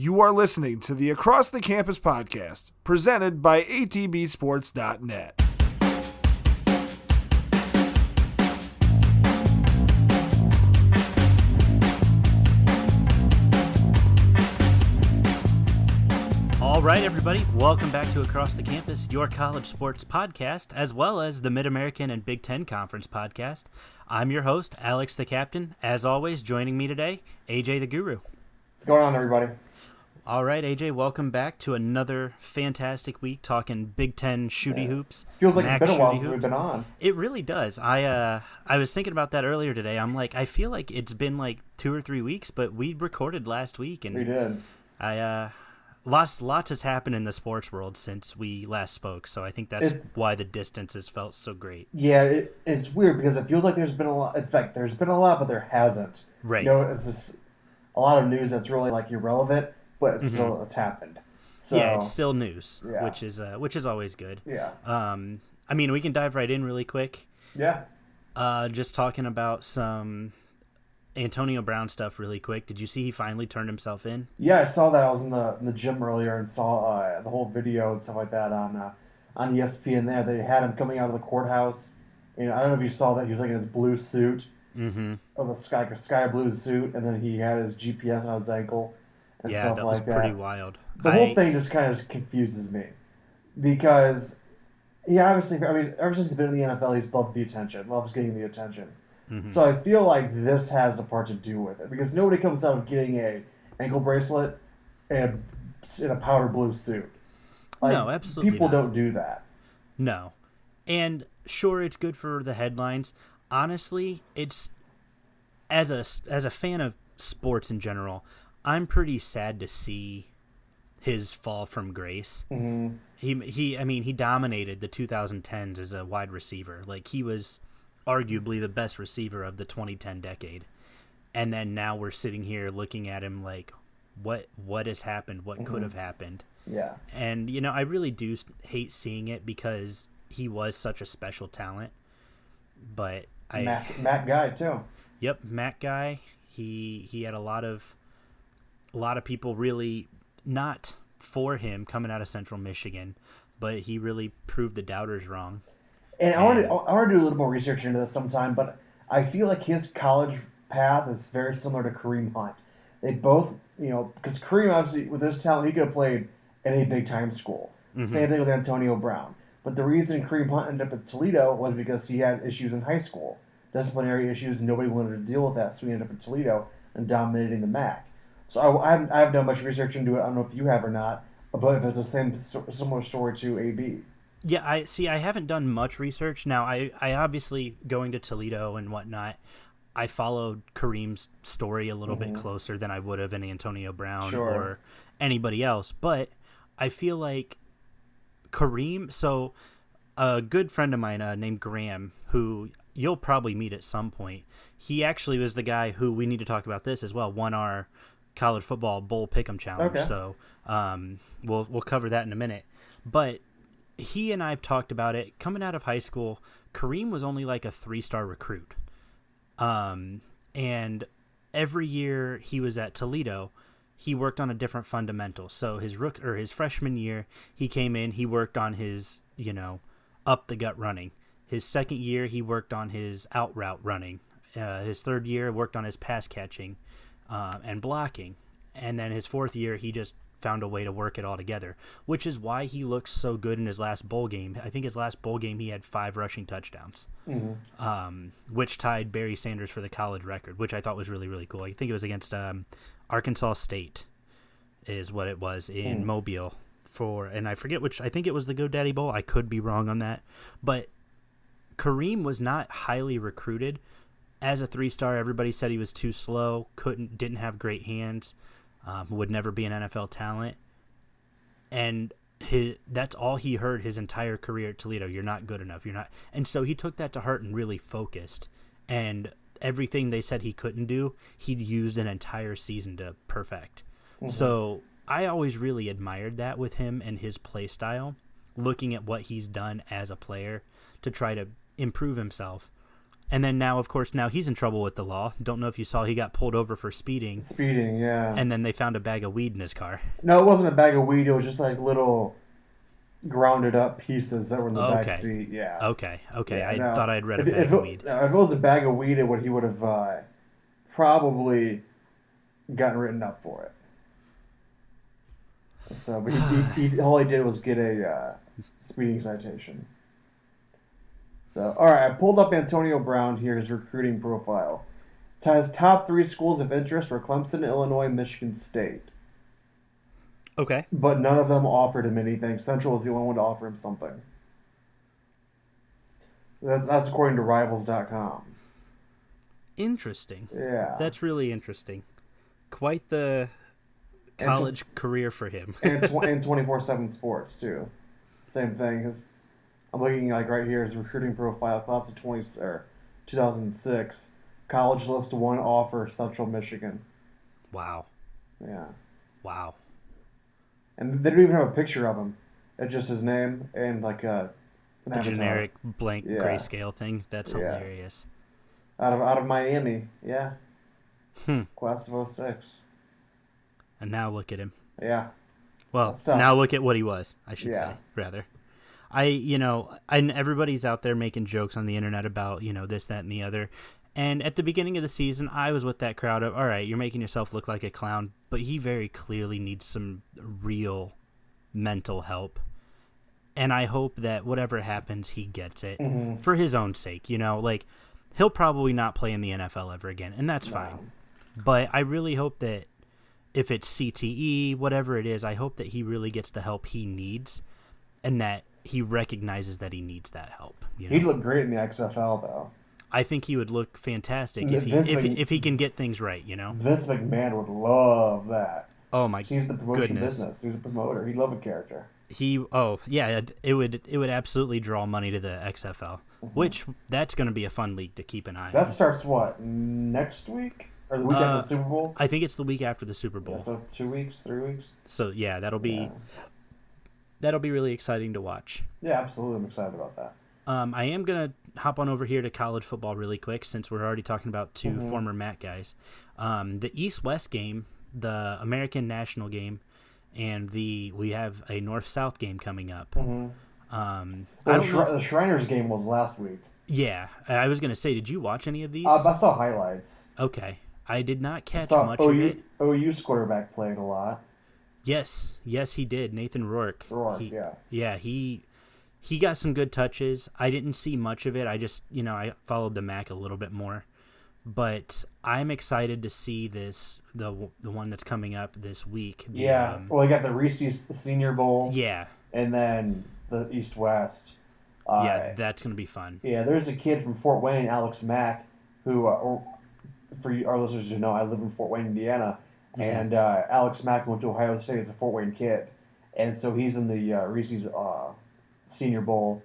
You are listening to the Across the Campus podcast, presented by ATBSports.net. All right, everybody, welcome back to Across the Campus, your college sports podcast, as well as the Mid American and Big Ten Conference podcast. I'm your host, Alex the Captain. As always, joining me today, AJ the Guru. What's going on, everybody? All right, AJ, welcome back to another fantastic week talking Big Ten shooty Yeah. hoops. Feels like MAC it's been a while since we've been on. It really does. I uh I was thinking about that earlier today. I'm like, I feel like it's been like two or three weeks, but we recorded last week, and We did. I uh lots lots has happened in the sports world since we last spoke, so I think that's It's- why the distance has felt so great. Yeah, it, it's weird because it feels like there's been a lot. In fact, there's been a lot, but there hasn't. Right. You know, it's just a lot of news that's really like irrelevant, but it's still it's happened. So Mm-hmm. yeah, it's still news, Yeah. which is uh, which is always good. yeah, Um, I mean, we can dive right in really quick. yeah. Uh, just talking about some Antonio Brown stuff really quick. Did you see he finally turned himself in? Yeah, I saw that. I was in the in the gym earlier and saw uh, the whole video and stuff like that on uh, on ESPN. There, they had him coming out of the courthouse. And I don't know if you saw that. He was like in his blue suit, Mm-hmm. or the sky like a sky blue suit, and then he had his GPS on his ankle and Yeah, stuff that was like that. pretty wild. The I- whole thing just kind of confuses me because he obviously, I mean, ever since he's been in the NFL, he's loved the attention, loves getting the attention. Mhm. So I feel like this has a part to do with it because nobody comes out of getting a ankle bracelet and in a powder blue suit. Like, No, absolutely People not. don't do that. No. And sure it's good for the headlines. Honestly, it's as a as a fan of sports in general, I'm pretty sad to see his fall from grace. hmm He he I mean, he dominated the 2010s as a wide receiver. Like he was arguably the best receiver of the 2010 decade. And then now we're sitting here looking at him like what what has happened? What could have happened? Yeah. and you know i really do hate seeing it because he was such a special talent but i Mac, Mac guy too. yep MAC guy he he had a lot of a lot of people really not for him coming out of central michigan but he really proved the doubters wrong And I want to I want to do a little more research into this sometime, but I feel like his college path is very similar to Kareem Hunt. They both, you know, because Kareem obviously with his talent, he could have played at any big time school. Mm-hmm. Same thing with Antonio Brown. But the reason Kareem Hunt ended up at Toledo was because he had issues in high school, disciplinary issues, nobody wanted to deal with that, so he ended up at Toledo and dominating the MAC. So I, I, haven't done much research into it. I don't know if you have or not, but if it's the same similar story to AB. Yeah, I see. I haven't done much research. Now, I, I obviously going to Toledo and whatnot. I followed Kareem's story a little bit closer than I would have in Antonio Brown Sure. or anybody else. But I feel like Kareem. So, a good friend of mine uh, named Graham, who you'll probably meet at some point. He actually was the guy who we need to talk about this as well. Won our college football bowl pick'em challenge. Okay. So, um, we'll we'll cover that in a minute. But he and I've talked about it. Coming out of high school, Kareem was only like a three star recruit. Um, and every year he was at Toledo, he worked on a different fundamental. So his rook or his freshman year, he came in, he worked on his, you know, up the gut running. His second year, he worked on his out route running. Uh, his third year, worked on his pass catching uh, and blocking. And then his fourth year, he just found a way to work it all together, which is why he looks so good in his last bowl game. I think his last bowl game, he had five rushing touchdowns um, which tied Barry Sanders for the college record, which I thought was really really cool. I think it was against um, Arkansas State, is what it was in Mobile for, and I forget which. I think it was the GoDaddy Bowl. I could be wrong on that, but Kareem was not highly recruited as a three star. Everybody said he was too slow, couldn't, didn't have great hands, um, would never be an NFL talent, and his that's all he heard his entire career at Toledo. You're not good enough. You're not, and so he took that to heart and really focused. And everything they said he couldn't do, he'd used an entire season to perfect. So I always really admired that with him and his play style, looking at what he's done as a player to try to improve himself. And then now, of course, now he's in trouble with the law. Don't know if you saw he got pulled over for speeding, Speeding, yeah. and then they found a bag of weed in his car. no, it wasn't a bag of weed. It was just like little grounded up pieces that were in the Okay. back seat. Yeah. Okay, okay. Yeah, I no. thought i'd read a bag if of weed. no, if it was a bag of weed, it would he would have uh, probably gotten written up for it. So, but he, he, he, all he did was get a uh, speeding citation. So, all right, I pulled up Antonio Brown here, his recruiting profile. Has top three schools of interest were Clemson, Illinois, Michigan State. Okay. But none of them offered him anything. Central was the only one to offer him something. That, that's according to Rivals.com. Interesting. Yeah. That's really interesting. Quite the And college career for him. and tw- and 24/7 Sports too. Same thing. I'm looking like right here is recruiting profile, class of 20 or 2006, college list one offer, Central Michigan. wow. Yeah, Wow. and they don't even have a picture of him. It's just his name and like a an A generic blank Yeah. grayscale thing. That's Yeah. hilarious. out of out of Miami. Yeah, Hmm. class of 06. And now look at him. Yeah, Well, now look at what he was. I should Yeah. say rather. I, you know, and everybody's out there making jokes on the internet about you know this, that, and the other. And at the beginning of the season, I was with that crowd of, all right, you're making yourself look like a clown, but he very clearly needs some real mental help. And I hope that whatever happens, he gets it Mhm. for his own sake. You know, like he'll probably not play in the NFL ever again, and that's fine. But I really hope that if it's CTE, whatever it is, I hope that he really gets the help he needs, and that he recognizes that he needs that help. You know? he'd look great in the XFL though. I think he would look fantastic if he Vince if, Mc- if he can get things right. You know? Vince McMahon would love that. Oh my He's the promotion goodness. business. He's a promoter. He'd love a character. he oh yeah it would it would absolutely draw money to the XFL, which that's going to be a fun league to keep an eye Mm-hmm. That starts what next week or the week Uh, after the Super Bowl? I think it's the week after the Super Bowl. Yeah, so two weeks, three weeks. So yeah, that'll be Yeah. That'll be really exciting to watch. yeah, absolutely. I'm excited about that. Um, I am gonna hop on over here to college football really quick since we're already talking about 2 Mhm. former MAC guys. Um, the East West game, the American National game, and the we have a North South game coming up. Mm-hmm. Um, Well, the, Shri- if- the Shriners game was last week. yeah, I was gonna say, did you watch any of these? Uh, I saw highlights. okay, I did not catch much of OU, it. OU's quarterback played a lot. Yes, yes, he did. Nathan Rourke. Rourke, He- yeah. Yeah, he he got some good touches. I didn't see much of it. I just, you know, I followed the Mac a little bit more. But I'm excited to see this the the one that's coming up this week. The, Yeah. um, well, you got the Reese's Senior Bowl, yeah, and then the East West. Uh, yeah, that's gonna be fun. Yeah, there's a kid from Fort Wayne, Alex Mack, who, uh, or, for our listeners who know, I live in Fort Wayne, Indiana, Mhm. and uh, Alex Mack went to Ohio State as a Fort Wayne kid, and so he's in the uh, Reese's uh, Senior Bowl,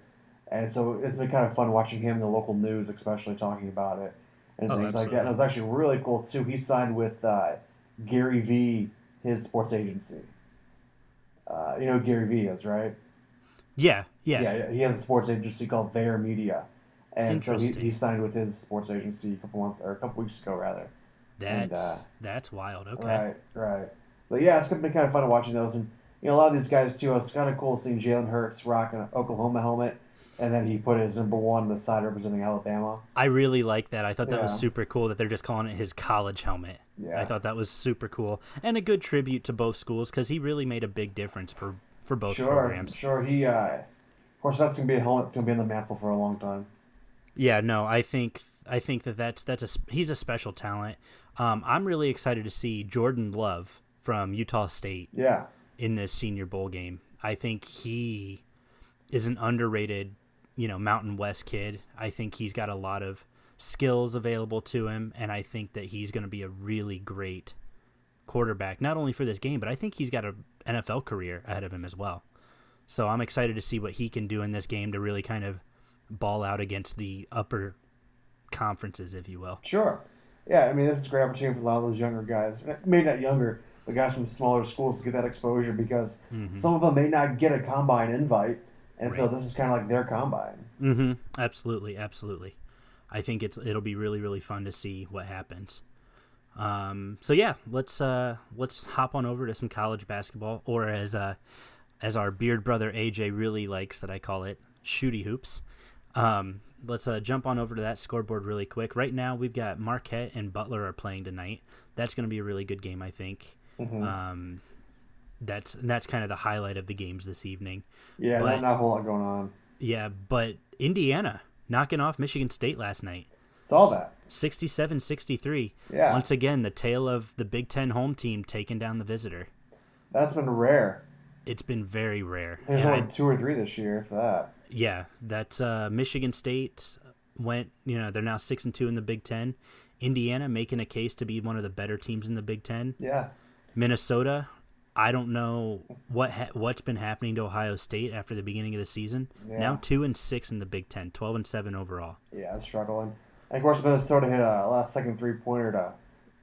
and so it's been kind of fun watching him in the local news, especially talking about it and Oh, things like that. And it was actually really cool too. He signed with uh, Gary V, his sports agency. Uh, you know who Gary V is, right? Yeah, yeah, yeah, he has a sports agency called VaynerMedia, and so he, he signed with his sports agency a couple months or a couple weeks ago, rather. That's and, uh, that's wild. Okay, Right, right. But yeah, it's been kind of fun watching those, and you know a lot of these guys too. It's kind of cool seeing Jalen Hurts rock an Oklahoma helmet, and then he put his number one on the side representing Alabama. I really like that. I thought that was super cool that they're just calling it his college helmet. Yeah. I thought that was super cool and a good tribute to both schools because he really made a big difference for for both sure, programs. sure. He, uh, of course, that's gonna be a helmet. Gonna be on the mantle for a long time. Yeah, no, I think I think that that's that's a he's a special talent. Um, I'm really excited to see Jordan Love from Utah State Yeah, in this Senior Bowl game. I think he is an underrated, you know, Mountain West kid. I think he's got a lot of skills available to him, and I think that he's going to be a really great quarterback, not only for this game, but I think he's got an NFL career ahead of him as well. So I'm excited to see what he can do in this game to really kind of ball out against the upper conferences, if you will. sure. Yeah, I mean, this is a great opportunity for a lot of those younger guys, maybe not younger, but guys from smaller schools to get that exposure because Mhm. some of them may not get a combine invite, and so this is kind of like their combine. Mm-hmm. Absolutely, absolutely. I think it's it'll be really really fun to see what happens. Um, so yeah, let's uh, let's hop on over to some college basketball, or as uh, as our beard brother AJ really likes that I call it, shooty hoops. Um, let's uh, jump on over to that scoreboard really quick. Right now, we've got Marquette and Butler are playing tonight. That's going to be a really good game, I think. Mm-hmm. Um, that's that's kind of the highlight of the games this evening. Yeah, but- not, not a whole lot going on. Yeah, but Indiana knocking off Michigan State last night. Saw that. 67 63. Yeah. Once again, the tale of the Big Ten home team taking down the visitor. That's been rare. It's been very rare. There's I- only two or three this year for that. Yeah, that's uh, Michigan State went, you know, they're now 6 and 2 in the Big Ten. Indiana making a case to be one of the better teams in the Big Ten. Yeah. Minnesota, I don't know what ha- what's been happening to Ohio State after the beginning of the season. Yeah. Now 2 and 6 in the Big Ten, 12 and 7 overall. Yeah, struggling. And of course, Minnesota hit a last second three pointer to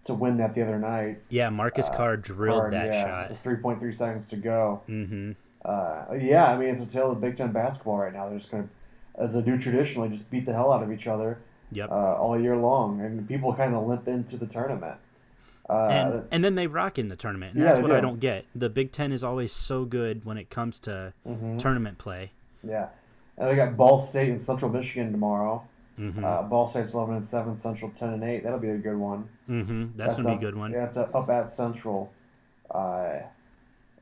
to win that the other night. Yeah, Marcus Carr drilled Hard, that yeah, shot. 3.3 seconds to go. Mm-hmm. Uh, yeah, I mean, it's a tale of Big Ten basketball right now. They're just going to, as they do traditionally, just beat the hell out of each other Yep. uh, all year long. And people kind of limp into the tournament. Uh, and and then they rock in the tournament. And Yeah, that's what I do. don't get. The Big Ten is always so good when it comes to mhm, tournament play. Yeah. And they got Ball State and Central Michigan tomorrow. hmm Uh, Ball State's 11 and 7, Central 10 and 8. That'll be a good one. hmm That's, gonna be a good one. Yeah, it's up up at Central. Uh,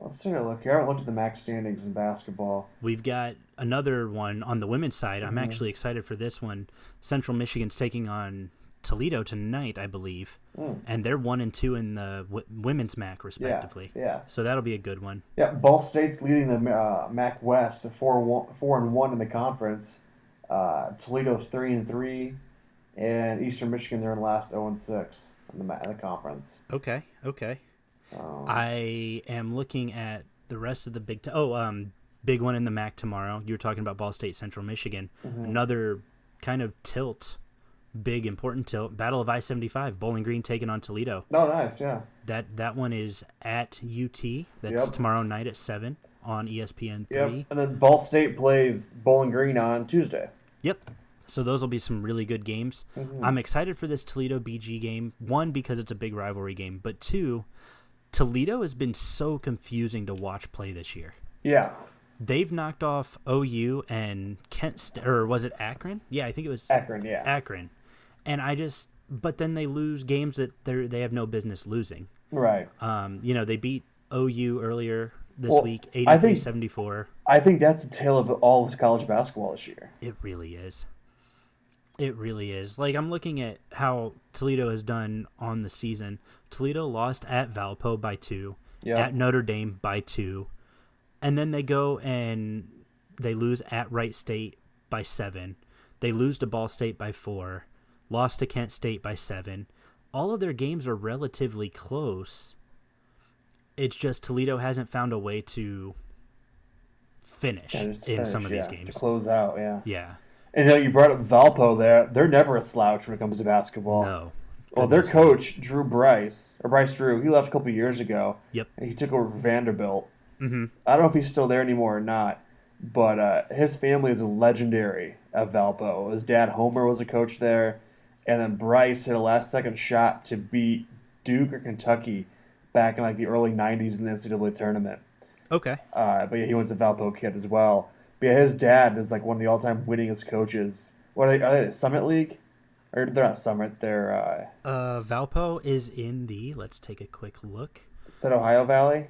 let's take a look here. I haven't looked at the MAC standings in basketball. We've got another one on the women's side. I'm Mhm. actually excited for this one. Central Michigan's taking on Toledo tonight, I believe, Mm. and they're one and two in the w- women's MAC respectively. yeah, yeah, So that'll be a good one. yeah. Ball State's leading the uh, MAC West, at four one, four and one in the conference. Uh, Toledo's three and three, and Eastern Michigan they're in last zero and six in the, in the conference. Okay. Okay. Um, I am looking at the rest of the Big Ten. Oh, um, big one in the MAC tomorrow. You were talking about Ball State, Central Michigan. mhm. Another kind of tilt, big important tilt. Battle of I seventy five. Bowling Green taking on Toledo. Oh, nice. Yeah. That that one is at UT. That's Yep. tomorrow night at seven on ESPN Yep. three. And then Ball State plays Bowling Green on Tuesday. Yep. So those will be some really good games. Mhm. I'm excited for this Toledo BG game. One because it's a big rivalry game, but two, Toledo has been so confusing to watch play this year. Yeah. They've knocked off OU and Kent, St- or was it Akron? Yeah, I think it was Akron. Yeah. Akron. And I just, but then they lose games that they they have no business losing. Right. Um, you know, they beat OU earlier this Well, week, I think- I think that's a tale of all of college basketball this year. It really is. It really is. Like I'm looking at how Toledo has done on the season. Toledo lost at Valpo by two, Yeah. at Notre Dame by two, and then they go and they lose at Wright State by seven. They lose to Ball State by four, lost to Kent State by seven. All of their games are relatively close. It's just Toledo hasn't found a way to finish Yeah, to in finish, some of these yeah, games. To close out, yeah. Yeah. And you know, you brought up Valpo there. They're never a slouch when it comes to basketball. No. Well, their coach, Drew Bryce, or Bryce Drew, he left a couple years ago. Yep. And he took over Vanderbilt. Mm-hmm. I don't know if he's still there anymore or not, but uh, his family is legendary at Valpo. His dad, Homer, was a coach there. And then Bryce hit a last second shot to beat Duke or Kentucky back in like the early 90s in the NCAA tournament. Okay. Uh, but yeah, he was a Valpo kid as well. Yeah, his dad is like one of the all-time winningest coaches. What are they? Are they the Summit League? Or they're not Summit. They're uh, Uh, Valpo is in the. Let's take a quick look. is that Ohio Valley?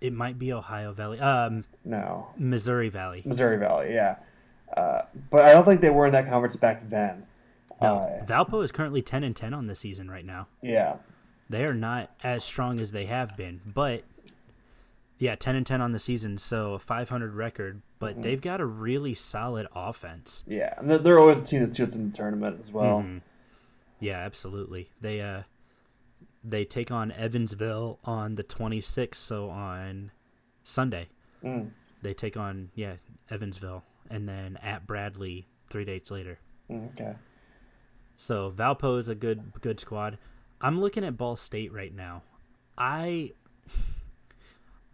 It might be Ohio Valley. Um, No, Missouri Valley. Missouri Valley. Yeah, uh, but I don't think they were in that conference back then. No, Uh, Valpo is currently ten and ten on the season right now. yeah, They are not as strong as they have been, but yeah, ten and ten on the season, so a five hundred record. But Mm-hmm. they've got a really solid offense. yeah, and they're- always a team that shoots in the tournament as well. Mhm. Yeah, absolutely. They uh, they take on Evansville on the twenty sixth, so on Sunday. Mm, They take on yeah Evansville, and then at Bradley three days later. mm, okay. So Valpo is a good good squad. I'm looking at Ball State right now. I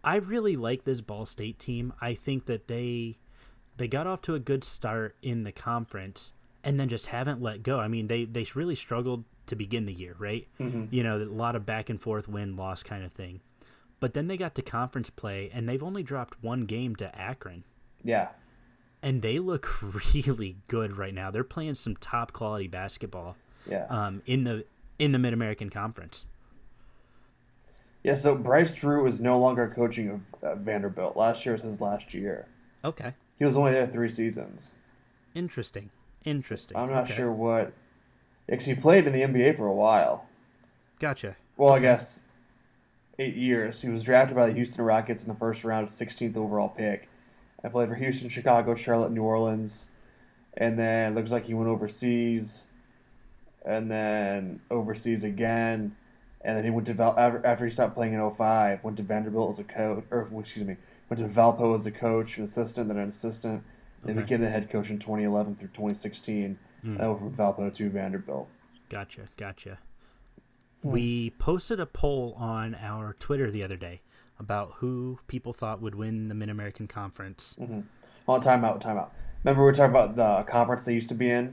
I really like this Ball State team. I think that they they got off to a good start in the conference and then just haven't let go. I mean, they they really struggled to begin the year, right? Mm-hmm. You know, a lot of back and forth win loss kind of thing. But then they got to conference play and they've only dropped one game to Akron. Yeah. And they look really good right now. They're playing some top quality basketball Yeah. um, in the in the Mid American Conference. Yeah. So Bryce Drew is no longer coaching at Vanderbilt. Last year was his last year. Okay. He was only there three seasons. Interesting. Interesting. I'm not Okay. sure what. Because he played in the NBA for a while. Gotcha. Well, I guess eight years. He was drafted by the Houston Rockets in the first round, 16th overall pick. I played for Houston, Chicago, Charlotte, New Orleans, and then looks like he went overseas, and then overseas again, and then he went to Val- after after he stopped playing in 05, went to Vanderbilt as a coach, or excuse me, went to Valpo as a coach, an assistant, then an assistant, then Okay. became the head coach in 2011 through 2016, Mm. and uh, from Valpo to Vanderbilt. Gotcha, gotcha. Hmm. We posted a poll on our Twitter the other day about who people thought would win the Mid American Conference. Mm-hmm. Well, time out, time out. Remember we were talking about the conference they used to be in?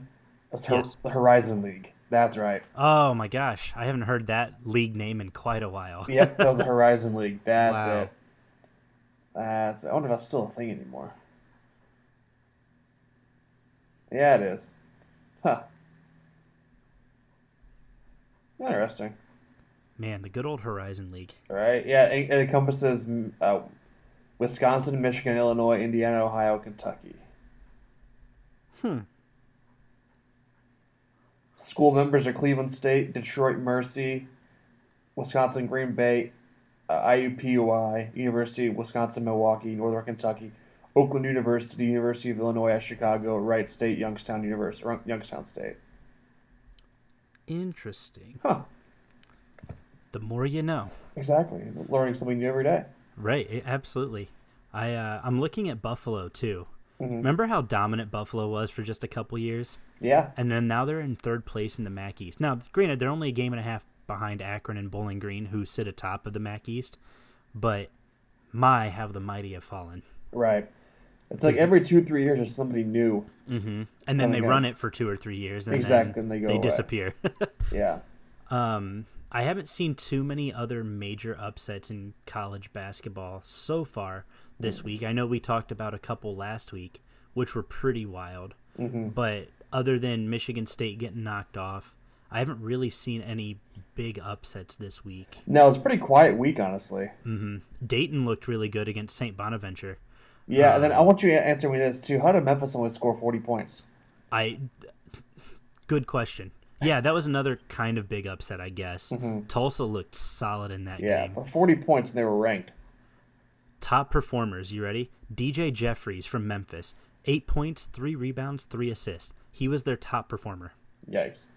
It was Hor- Yes. the Horizon League. That's right. Oh my gosh, I haven't heard that league name in quite a while. Yep, that was the Horizon League. That's Wow. it. That's. I wonder if that's still a thing anymore. Yeah, it is. Huh. Interesting. Man, the good old Horizon League. Right? Yeah, it, it encompasses uh, Wisconsin, Michigan, Illinois, Indiana, Ohio, Kentucky. Hmm. School members are Cleveland State, Detroit Mercy, Wisconsin Green Bay, uh, IUPUI, University of Wisconsin Milwaukee, Northern Kentucky, Oakland University, University of Illinois at Chicago, Wright State, Youngstown University, Youngstown State. Interesting. Huh. The more you know. Exactly. Learning something new every day. Right, absolutely. I uh, I'm looking at Buffalo too. Mhm. Remember how dominant Buffalo was for just a couple years, Yeah. and then now they're in third place in the MAC East. Now, granted, they're only a game and a half behind Akron and Bowling Green, who sit atop of the MAC East, but my have the mighty have fallen. Right. It's like every two, three years there's somebody new. hmm And then they run it for two or three years, and Exactly, then and they go they away. disappear. Yeah. Um, I haven't seen too many other major upsets in college basketball so far this week. I know we talked about a couple last week, which were pretty wild. hmm But other than Michigan State getting knocked off, I haven't really seen any big upsets this week. No, it's a pretty quiet week, honestly. hmm Dayton looked really good against St. Bonaventure. Yeah, and then Um, I want you to answer me this too. How did Memphis only score 40 points? I good question. Yeah, that was another kind of big upset, I guess. Tulsa looked solid in that Mm-hmm. Yeah, game. but 40 points and they were ranked. Top performers, you ready? DJ Jeffries from Memphis. Eight points, three rebounds, three assists. He was their top performer. Yikes.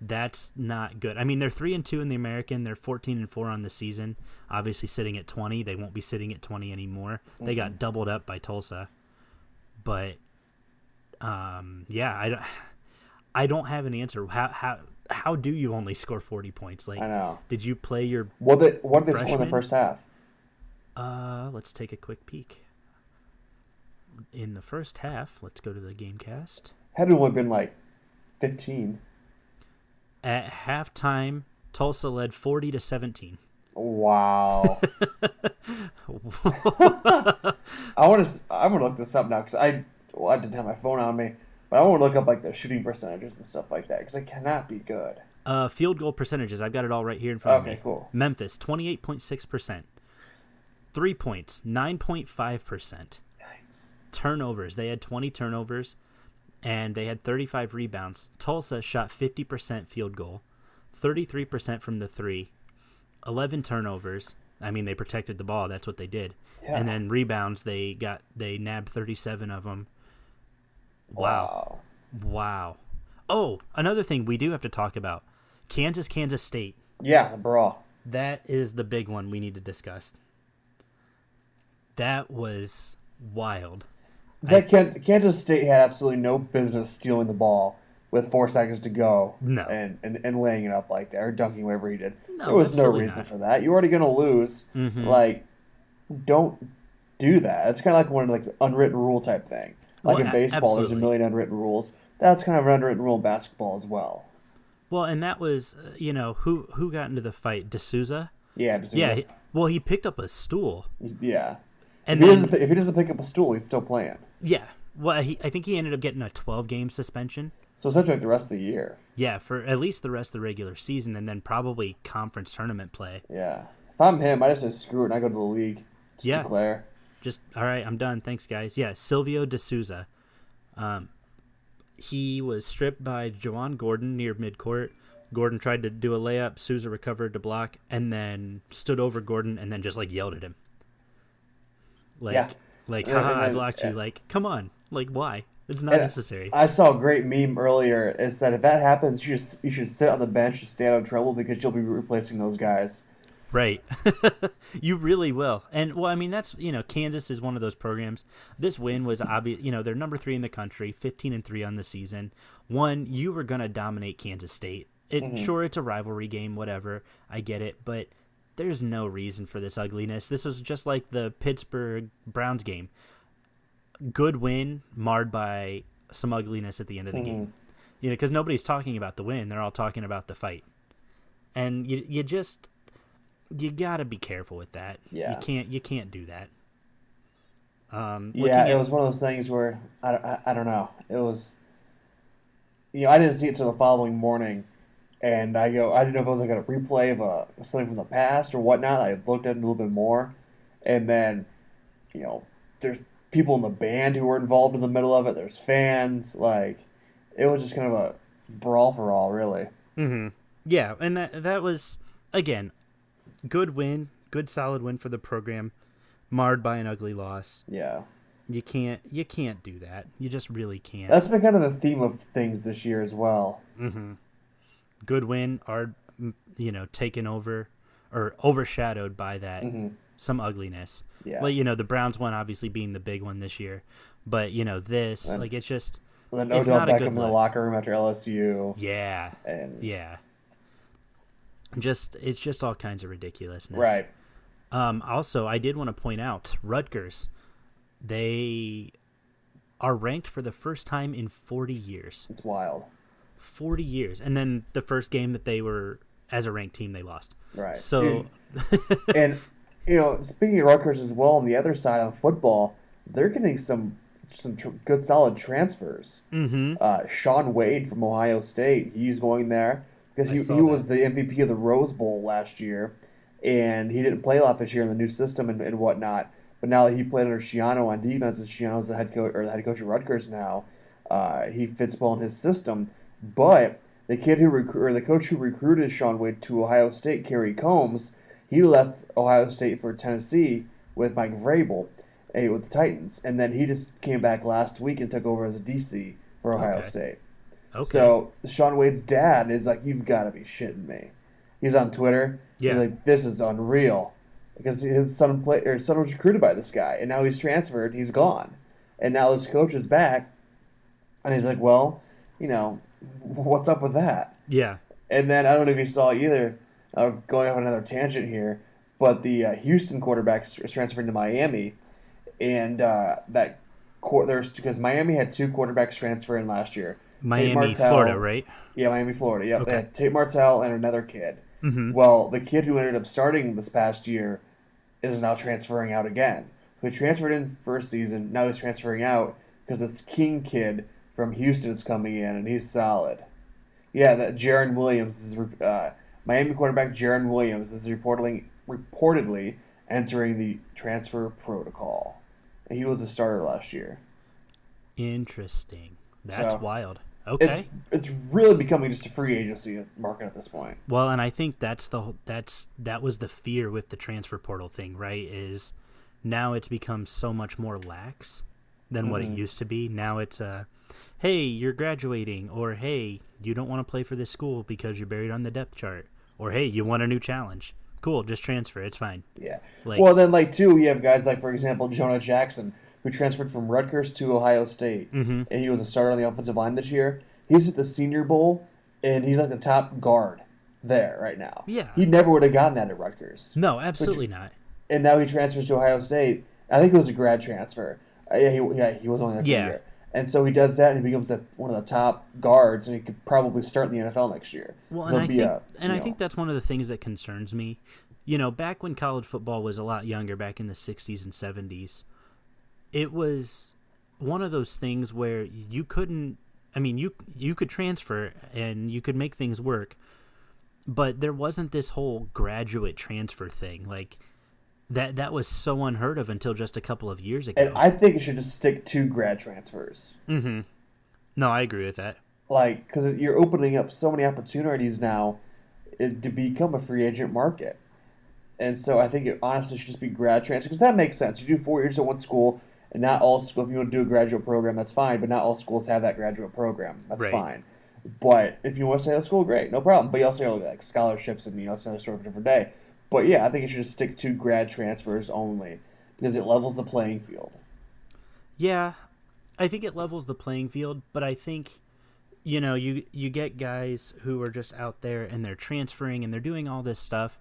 That's not good. I mean, they're three and two in the American. They're fourteen and four on the season. Obviously, sitting at twenty. They won't be sitting at twenty anymore. They got doubled up by Tulsa. But, um, yeah, I don't. I don't have an answer. How how how do you only score forty points? Like, I know. did you play your? What did what did they score in the first half? Uh, let's take a quick peek. In the first half, let's go to the game cast. Had to have been like 15. At halftime, Tulsa led forty to seventeen. Wow. I want to I want to look this up now because I well I didn't have my phone on me, but I want to look up like the shooting percentages and stuff like that because it cannot be good. Uh, field goal percentages. I've got it all right here in front Okay, of me. Okay, cool. Memphis, twenty-eight point six percent. Three points, nine point five percent. Turnovers. They had twenty turnovers, and they had thirty-five rebounds. Tulsa shot fifty percent field goal, thirty-three percent from the three, eleven turnovers. I mean, they protected the ball. That's what they did. Yeah. And then rebounds. They got they nabbed thirty-seven of them. Wow. Wow. Oh, another thing we do have to talk about Kansas, Kansas State. Yeah, the brawl. That is the big one we need to discuss. That was wild. That Kan- Kansas State had absolutely no business stealing the ball with four seconds to go No. and, and, and laying it up like that or dunking whatever he did. No, there was no reason not. for that. You're already going to lose. Mhm. Like, don't do that. It's kind of like one of like the unwritten rule type thing. Like Well, in baseball, there's a million unwritten rules. that's kind of an unwritten rule in basketball as well. Well, and that was uh, you know who who got into the fight, De Sousa. Yeah, just, Yeah. he- well, he picked up a stool, yeah. and If he, doesn't, if he doesn't pick up a stool, he's still playing. yeah. Well, he, I think he ended up getting a 12 game suspension. So essentially, like the rest of the year. Yeah, for at least the rest of the regular season, and then probably conference tournament play. Yeah. If I'm him, I just say screw it and I go to the league. Just Yeah. declare. Just all right, I'm done. Thanks, guys. Yeah, Silvio De Sousa. Um, he was stripped by Jawan Gordon near midcourt. Gordon tried to do a layup. Sousa recovered to block, and then stood over Gordon, and then just like yelled at him. Like, Yeah. like, haha, and I blocked you. yeah. Like, come on. Like, why? It's not And necessary. I saw a great meme earlier. It said if that happens, you should, you should sit on the bench to stay out of trouble because you'll be replacing those guys. Right. you really will. And well, I mean, that's, you know, Kansas is one of those programs. This win was obvious, you know, they're number 3 in the country, 15 and 3 on the season. One, you were going to dominate Kansas State. It mm-hmm. sure it's a rivalry game, whatever. I get it, but there's no reason for this ugliness. This was just like the Pittsburgh Browns game. Good win marred by some ugliness at the end of the game. Mm-hmm. You know, cuz nobody's talking about the win, they're all talking about the fight. And you you just you got to be careful with that. Yeah. You can't you can't do that. Um Yeah, it at- was one of those things where I, don't- I, I don't know. It was, you know, I didn't see it till the following morning, and I go, I didn't know if it was like a replay of a something from the past or whatnot. I looked at it a little bit more, and then, you know, there's people in the band who were involved in the middle of it. There's fans, like, it was just kind of a brawl for all, really. Mhm. Yeah, and that that was again good win, good solid win for the program, marred by an ugly loss. Yeah, You can't you can't do that. You just really can't. that's been kind of the theme of things this year as well. Mhm. Good win are you know taken over or overshadowed by that some ugliness. Mm-hmm. Yeah. Well, you know the Browns one obviously being the big one this year, but you know this And- like it's just And then It's Odell not a Beckham good in the locker room after LSU, yeah and yeah. Just it's just all kinds of ridiculousness. right. Um, also, I did want to point out Rutgers. They are ranked for the first time in 40 years. It's wild. 40 years. And then the first game that they were as a ranked team, they lost. Right. So, and you know, speaking of Rutgers as well, on the other side of football, they're getting some some tr- good solid transfers. hmm Uh, Shaun Wade from Ohio State, he's going there because he, he was the MVP of the Rose Bowl last year, and he didn't play a lot this year in the new system and, and whatnot. But now that he played under Schiano on defense, and Schiano's the head coach or the head coach of Rutgers now, uh, he fits well in his system. But the kid who recru- or the coach who recruited Shaun Wade to Ohio State, Kerry Coombs, he left Ohio State for Tennessee with Mike Vrabel, eh, with the Titans, and then he just came back last week and took over as a DC for Ohio Okay. State. Okay. So Shaun Wade's dad is like, "You've got to be shitting me." He's on Twitter. Yeah. He's like, "This is unreal," because his son play or his son was recruited by this guy, and now he's transferred. He's gone, and now this coach is back, and he's like, "Well, you know, what's up with that?" yeah. And then I don't know if you saw either. Uh, going off on another tangent here, but the uh, Houston quarterback is transferring to Miami, and uh, that there's because Miami had two quarterbacks transfer in last year. Miami, Martell- Florida, right? Yeah, Miami, Florida. Yeah, Okay. they had Tate Martell and another kid. Mhm. Well, the kid who ended up starting this past year is now transferring out again. He transferred in first season. Now he's transferring out because this King kid from Houston is coming in, and he's solid. Yeah, that Jarren Williams is uh, Miami quarterback. Jarren Williams is reportedly reportedly entering the transfer protocol. And he was a starter last year. Interesting. That's So, wild. Okay. it's really becoming just a free agency market at this point. Well, and I think that's the that's that was the fear with the transfer portal thing, right? Is now it's become so much more lax than what it used to be. Now it's uh hey, you're graduating or hey, you don't want to play for this school because you're buried on the depth chart or hey, you want a new challenge. Cool, just transfer. It's fine. Yeah. Like- well, then, like, too, you have guys like, for example, Jonah Jackson, who transferred from Rutgers to Ohio State. Mhm. And he was a starter on the offensive line this year. He's at the Senior Bowl, and he's like the top guard there right now. Yeah. He never would have gotten that at Rutgers. No, absolutely not. And now he transfers to Ohio State. I think it was a grad transfer. Uh, yeah, he, yeah, he was only there Yeah. year. And so he does that, and he becomes the, one of the top guards, and he could probably start in the NFL next year. Well, and He'll I think, a, and I know- think that's one of the things that concerns me. You know, back when college football was a lot younger, back in the '60s and '70s, it was one of those things where you couldn't. I mean, you you could transfer and you could make things work, but there wasn't this whole graduate transfer thing. Like that that was so unheard of until just a couple of years ago. And I think it should just stick to grad transfers. mm-hmm. No, I agree with that. like because you're opening up so many opportunities now to become a free agent market and so i think it honestly should just be grad transfer because that makes sense you do four years at one school and not all school if you want to do a graduate program that's fine but not all schools have that graduate program. That's Right. fine. But if you want to stay at the school great no problem. But you also have like scholarships and you know it's another story for a different day. But yeah i think you should just stick to grad transfers only because it levels the playing field. Yeah, I think it levels the playing field, but I think you know, you you get guys who are just out there and they're transferring and they're doing all this stuff.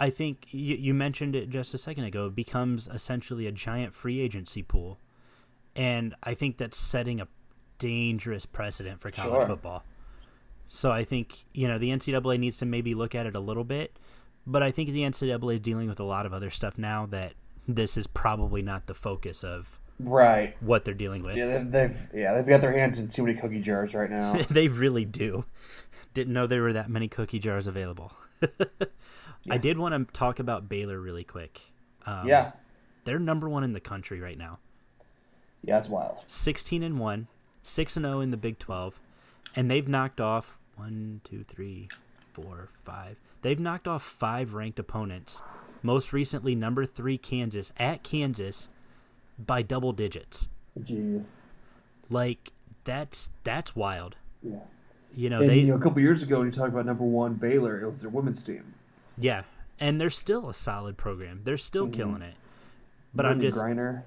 I think you, you mentioned it just a second ago. Becomes essentially a giant free agency pool, and I think that's setting a dangerous precedent for college Sure. football. So I think you know the NCAA needs to maybe look at it a little bit, but I think the NCAA is dealing with a lot of other stuff now that this is probably not the focus of right what they're dealing with. yeah they've, they've yeah they've got their hands in too many cookie jars right now they really do. Didn't know there were that many cookie jars available. I did want to talk about Baylor really quick. Um, yeah they're number one in the country right now. Yeah, it's wild. 16 and 1, 6 and 0 in the Big 12, and they've knocked off one, two, three, four, five. They've knocked off five ranked opponents. Most recently, number three Kansas at Kansas by double digits. Jeez. Like that's that's wild. Yeah. You know and they you know, a couple years ago, when you talk about number one Baylor, it was their women's team. Yeah, and they're still a solid program. They're still killing it. But I'm just Griner.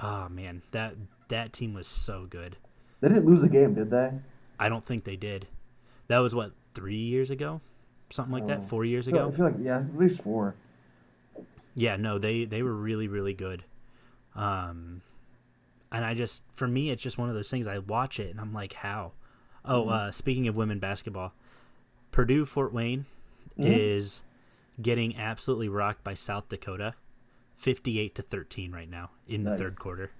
oh man that that team was so good. They didn't lose a game, did they? I don't think they did. That was what three years ago, something like Oh. that. Four years feel, I ago. feel like yeah, at least four. Yeah, no, they they were really really good. Um, and I just for me, it's just one of those things. I watch it and I'm like, how? Oh, Mm-hmm. uh, speaking of women basketball, Purdue Fort Wayne Mhm. is getting absolutely rocked by South Dakota, fifty-eight to thirteen right now in the third quarter.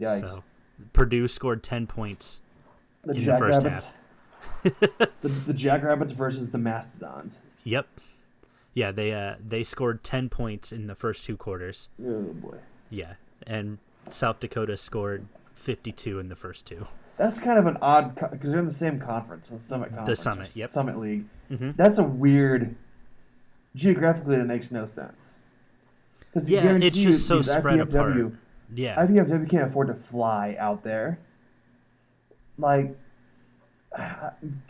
Yikes. So Purdue scored ten points the in the first half. the, the Jackrabbits versus the Mastodons. Yep. Yeah, they uh they scored ten points in the first two quarters. Oh boy. Yeah, and South Dakota scored fifty-two in the first two. That's kind of an odd because they're in the same conference, the Summit Conference. or Summit, yep. Summit League. Mhm. That's a weird. Geographically, that makes no sense. 'Cause you Yeah, it's just so spread IPFW apart. Yeah, IPFW can't afford to fly out there. Like,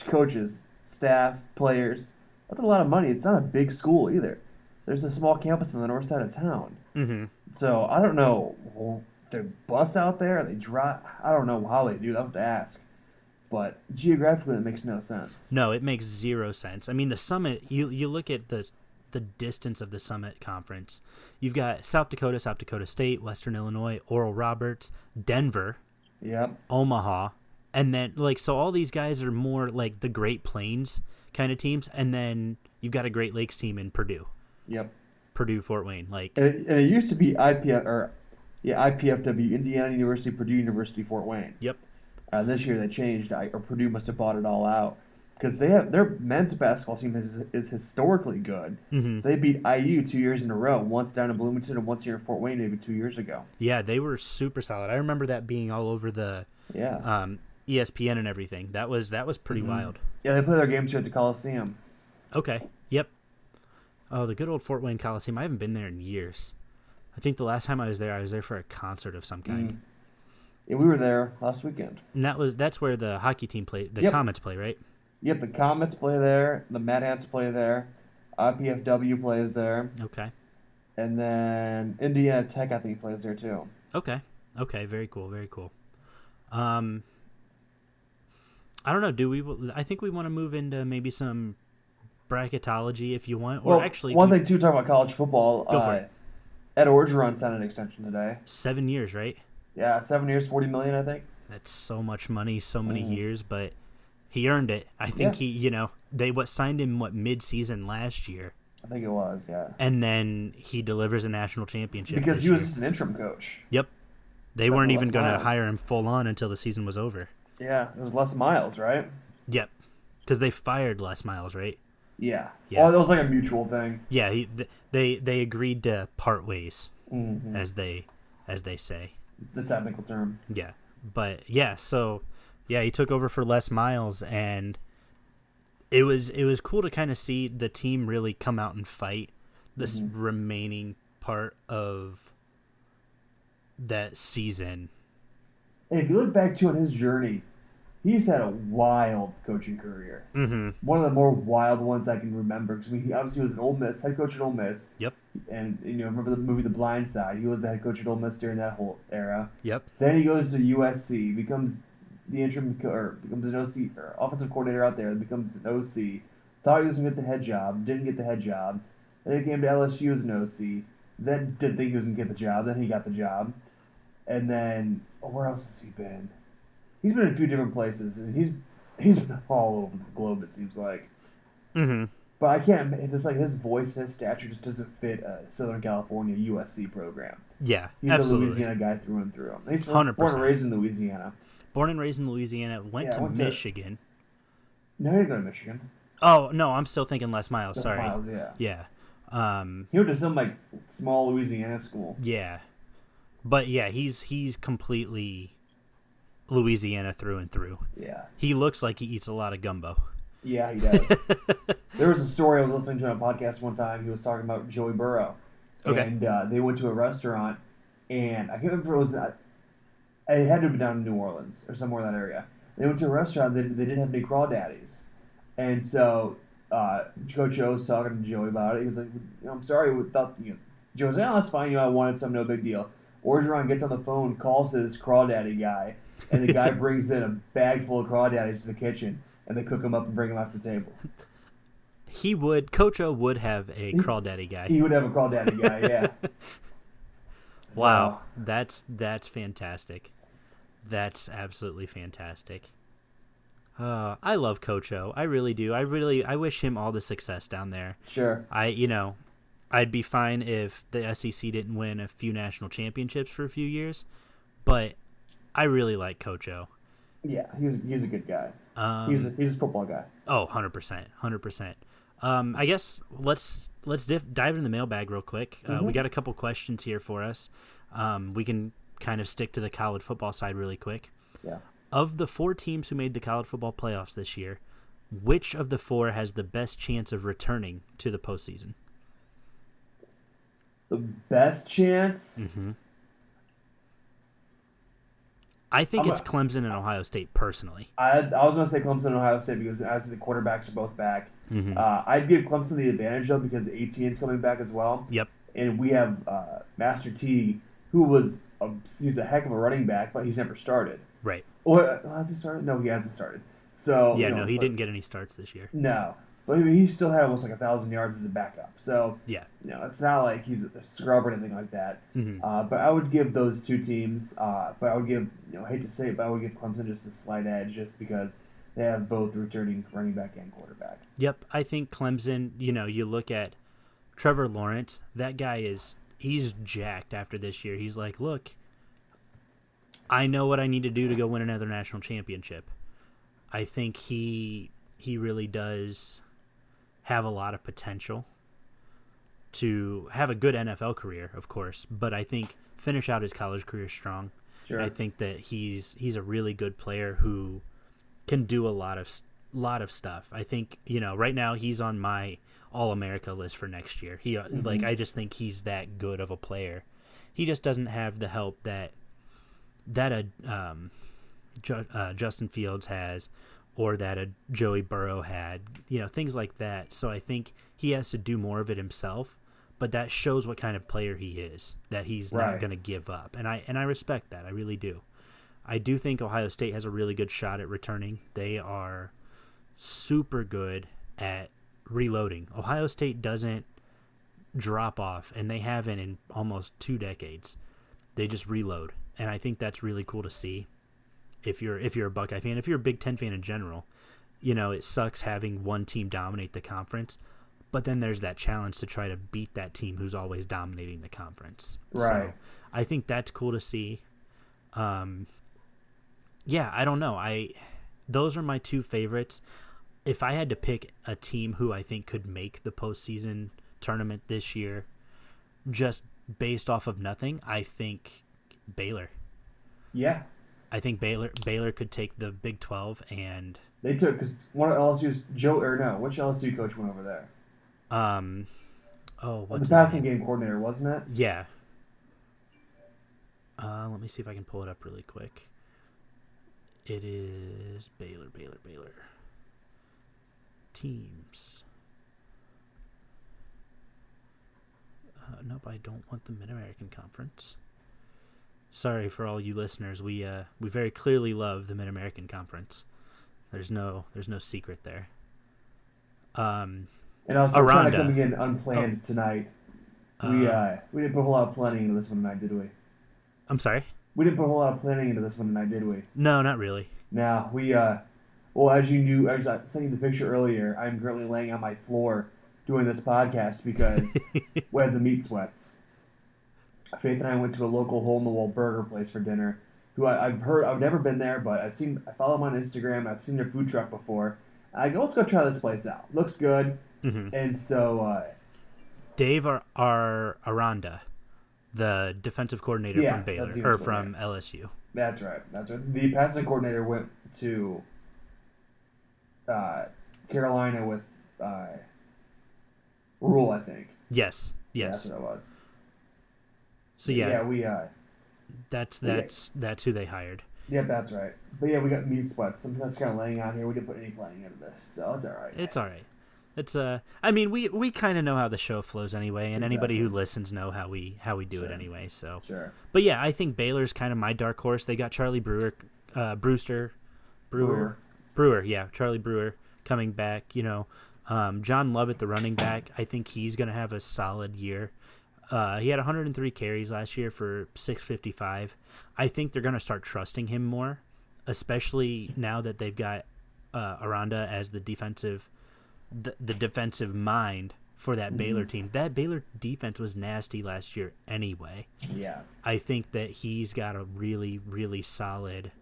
coaches, staff, players. That's a lot of money. It's not a big school either. There's a small campus on the north side of town. hmm So I don't know. Well, They bus out there. They drive. I don't know how they do. I have to ask. But geographically, it makes no sense. No, it makes zero sense. I mean, the summit. You you look at the the distance of the summit conference. You've got South Dakota, South Dakota State, Western Illinois, Oral Roberts, Denver, Yep. Omaha, and then like so all these guys are more like the Great Plains kind of teams, and then you've got a Great Lakes team in Purdue, Yep. Purdue Fort Wayne. Like And it, and it used to be IPF or yeah IPFW Indiana University Purdue University Fort Wayne. yep, Uh, this year they changed, I, or Purdue must have bought it all out because they have their men's basketball team is, is historically good. hmm They beat IU two years in a row, once down in Bloomington and once here in Fort Wayne, maybe two years ago. yeah, they were super solid. I remember that being all over the Yeah, um, ESPN and everything. That was that was pretty Mm-hmm. wild. yeah, they play their games here at the Coliseum. Okay. Yep. Oh, the good old Fort Wayne Coliseum. I haven't been there in years. I think the last time I was there, I was there for a concert of some kind, Mm. Yeah, we were there last weekend. and that was that's where the hockey team play. The Yep. Comets play, right? Yep, the Comets play there, the Mad Ants play there, IPFW plays there, Okay. and then Indiana Tech I think plays there too. Okay. Okay. Very cool. Very cool. Um, I don't know. Do we? I think we want to move into maybe some bracketology if you want, or well, actually, one we- thing too, talking about college football. Go for uh, it. Ed Orgeron signed an extension today. seven years, right? Yeah, seven years, forty million, I think. That's so much money, so many Mm. years, but he earned it. I think Yeah. he, you know, they what signed him what mid-season last year, I think it was, yeah. and then he delivers a national championship Because he was year. an interim coach. Yep. They That's weren't even going to hire him full on until the season was over. Yeah, it was Les Miles, right? Yep. Because they fired Les Miles, right? Yeah. Yeah. Oh, that was like a mutual thing. Yeah, he, they they agreed to part ways, hmm as they as they say. The technical term. Yeah, but yeah, so yeah, he took over for Les Miles, and it was it was cool to kind of see the team really come out and fight this Mhm. remaining part of that season. And if you look back to on his journey, he's had a wild coaching career. Mm-hmm. One of the more wild ones I can remember. Because I mean, he obviously was an Ole Miss head coach at Ole Miss. Yep. And you know, remember the movie The Blind Side? He was the head coach at Ole Miss during that whole era. Yep. Then he goes to USC, becomes the interim or becomes an OC or offensive coordinator out there, becomes an OC. Thought he was gonna get the head job, didn't get the head job. Then he came to LSU as an OC. Then didn't think he was gonna get the job. Then he got the job. And then oh, where else has he been? He's been in a few different places, and he's he's been all over the globe. It seems like. Mm-hmm. But I can't. It's like his voice and his stature just doesn't fit a Southern California USC program. Yeah, He's a. Louisiana guy through and through. He's born 100%. born and raised in Louisiana. Born and raised in Louisiana, went Yeah, to went to- Michigan. No, he didn't go to Michigan. Oh no, I'm still thinking Les Miles. That's Sorry. Miles, yeah. Yeah. Um. He went to some like small Louisiana school. Yeah. But yeah, he's he's completely Louisiana through and through. Yeah, He looks like he eats a lot of gumbo. yeah, he does. there was a story I was listening to on a podcast one time. He was talking about Joey Burrow, Okay. and uh, they went to a restaurant, and I can't remember if it was. It had to have been down in New Orleans or somewhere in that area. They went to a restaurant. They, they didn't have any crawdaddies, and so uh, Coach O was talking to Joey about it. He was like, "I'm sorry, without you." Know, Joe was like, "Oh, that's fine. You know, I wanted some, no big deal." Orgeron gets on the phone, calls his crawdaddy guy, and the guy brings in a bag full of crawdaddies to the kitchen, and they cook them up and bring them out to the table. He would Coach O would have a crawdaddy guy. He would have a crawdaddy guy, yeah. Wow. Wow. That's that's fantastic. That's absolutely fantastic. Uh, I love Coach I really do. I really I wish him all the success down there. Sure. I you know, I'd be fine if the SEC didn't win a few national championships for a few years, but I really like Coach O. Yeah, he's he's a good guy. Um, He's a, he's a football guy. Oh, 100%. 100%. Um, I guess let's let's dive into the mailbag real quick. Uh, we Mhm. got a couple questions here for us. Um, we can kind of stick to the college football side really quick. Yeah. Of the four teams who made the college football playoffs this year, which of the four has the best chance of returning to the postseason? The best chance. Mm-hmm. I think I'm it's a- Clemson and Ohio State personally. I I was gonna say Clemson and Ohio State because as the quarterbacks are both back. Mhm. Uh, I'd give Clemson the advantage though because Etienne's coming back as well, Yep. and we have uh, Master Teague, who was a, he's a heck of a running back, but he's never started. Right. Or has he started? No, he hasn't started. So Yeah. you know, no, he but- didn't get any starts this year. No, but I mean, he still had almost like a thousand yards as a backup. So Yeah. you know, it's not like he's a scrub or anything like that. hmm Uh, but I would give those two teams. Uh, but I would give, you know, I hate to say it, but I would give Clemson just a slight edge, just because they have both returning running back and quarterback. Yep, I think Clemson, you know, you look at Trevor Lawrence, that guy is he's jacked after this year. He's like, "Look, I know what I need to do to go win another national championship." I think he he really does have a lot of potential to have a good NFL career, of course, but I think finish out his college career strong. Sure. I think that he's he's a really good player who can do a lot of lot of stuff. I think you know right now he's on my All America list for next year. He uh like I just think he's that good of a player. He just doesn't have the help that that a um, Ju- uh, Justin Fields has, or that a Joey Burrow had. You know things like that. So I think he has to do more of it himself. But that shows what kind of player he is. That he's not going to give up, and I and I respect that. I really do. I do think Ohio State has a really good shot at returning. They are super good at reloading. Ohio State doesn't drop off, and they haven't in almost two decades. They just reload, and I think that's really cool to see. if you're if you're a Buckeye fan, if you're a Big Ten fan in general, you know it sucks having one team dominate the conference, but then there's that challenge to try to beat that team who's always dominating the conference. Right. So I think that's cool to see. Um, yeah, I don't know. I those are my two favorites. If I had to pick a team who I think could make the postseason tournament this year, just based off of nothing, I think Baylor. Yeah, I think Baylor Baylor could take the Big Twelve and they took because one of LSU's Joe or no, which LSU coach went over there? um oh what's the passing name? game coordinator, wasn't it? Yeah. Uh, let me see if I can pull it up really quick. It is Baylor, Baylor, Baylor. Teams. Uh, nope, I don't want the Mid American Conference. Sorry for all you listeners. We uh, we very clearly love the Mid American Conference. There's no there's no secret there. Um, And also kind of coming in unplanned tonight. We uh, uh, we didn't put a whole lot of planning into this one tonight, did we? I'm sorry. We didn't put a whole lot of planning into this one tonight, did we? No, not really. Now we uh, well as you knew, as I sent you the picture earlier, I'm currently laying on my floor doing this podcast because we had the meat sweats. Faith and I went to a local hole in the wall burger place for dinner. Who I, I've heard, I've never been there, but I've seen, I follow them on Instagram. I've seen their food truck before. I go, let's go try this place out. Looks good, hmm and so uh, Dave Ar- Ar- Aranda, the defensive coordinator Yeah, from Baylor or from LSU. that's right. That's right. The passing coordinator went to uh, Carolina with uh, Rhule, I think. Yes, Yeah, yes. that's what it was. so yeah, yeah, we uh, that's yeah. that's that's who they hired. Yeah, that's right. But yeah, we got meat sweats. Sometimes kind of laying out here. We didn't put any planning into this, so it's all right. It's all right. It's uh, I mean, we we kind of know how the show flows anyway, and anybody who listens know how we how we do it anyway. So, Sure. but yeah, I think Baylor's kind of my dark horse. They got Charlie Brewer, uh, Brewster, Brewer, Brewer. Brewer, yeah, Charlie Brewer coming back. You know, um, John Lovett, the running back. I think he's gonna have a solid year. Uh, he had 103 carries last year for 655. I think they're gonna start trusting him more, especially now that they've got uh, Aranda as the defensive, the, the defensive mind for that Baylor team. That Baylor defense was nasty last year anyway. Yeah. I think that he's got a really, really solid.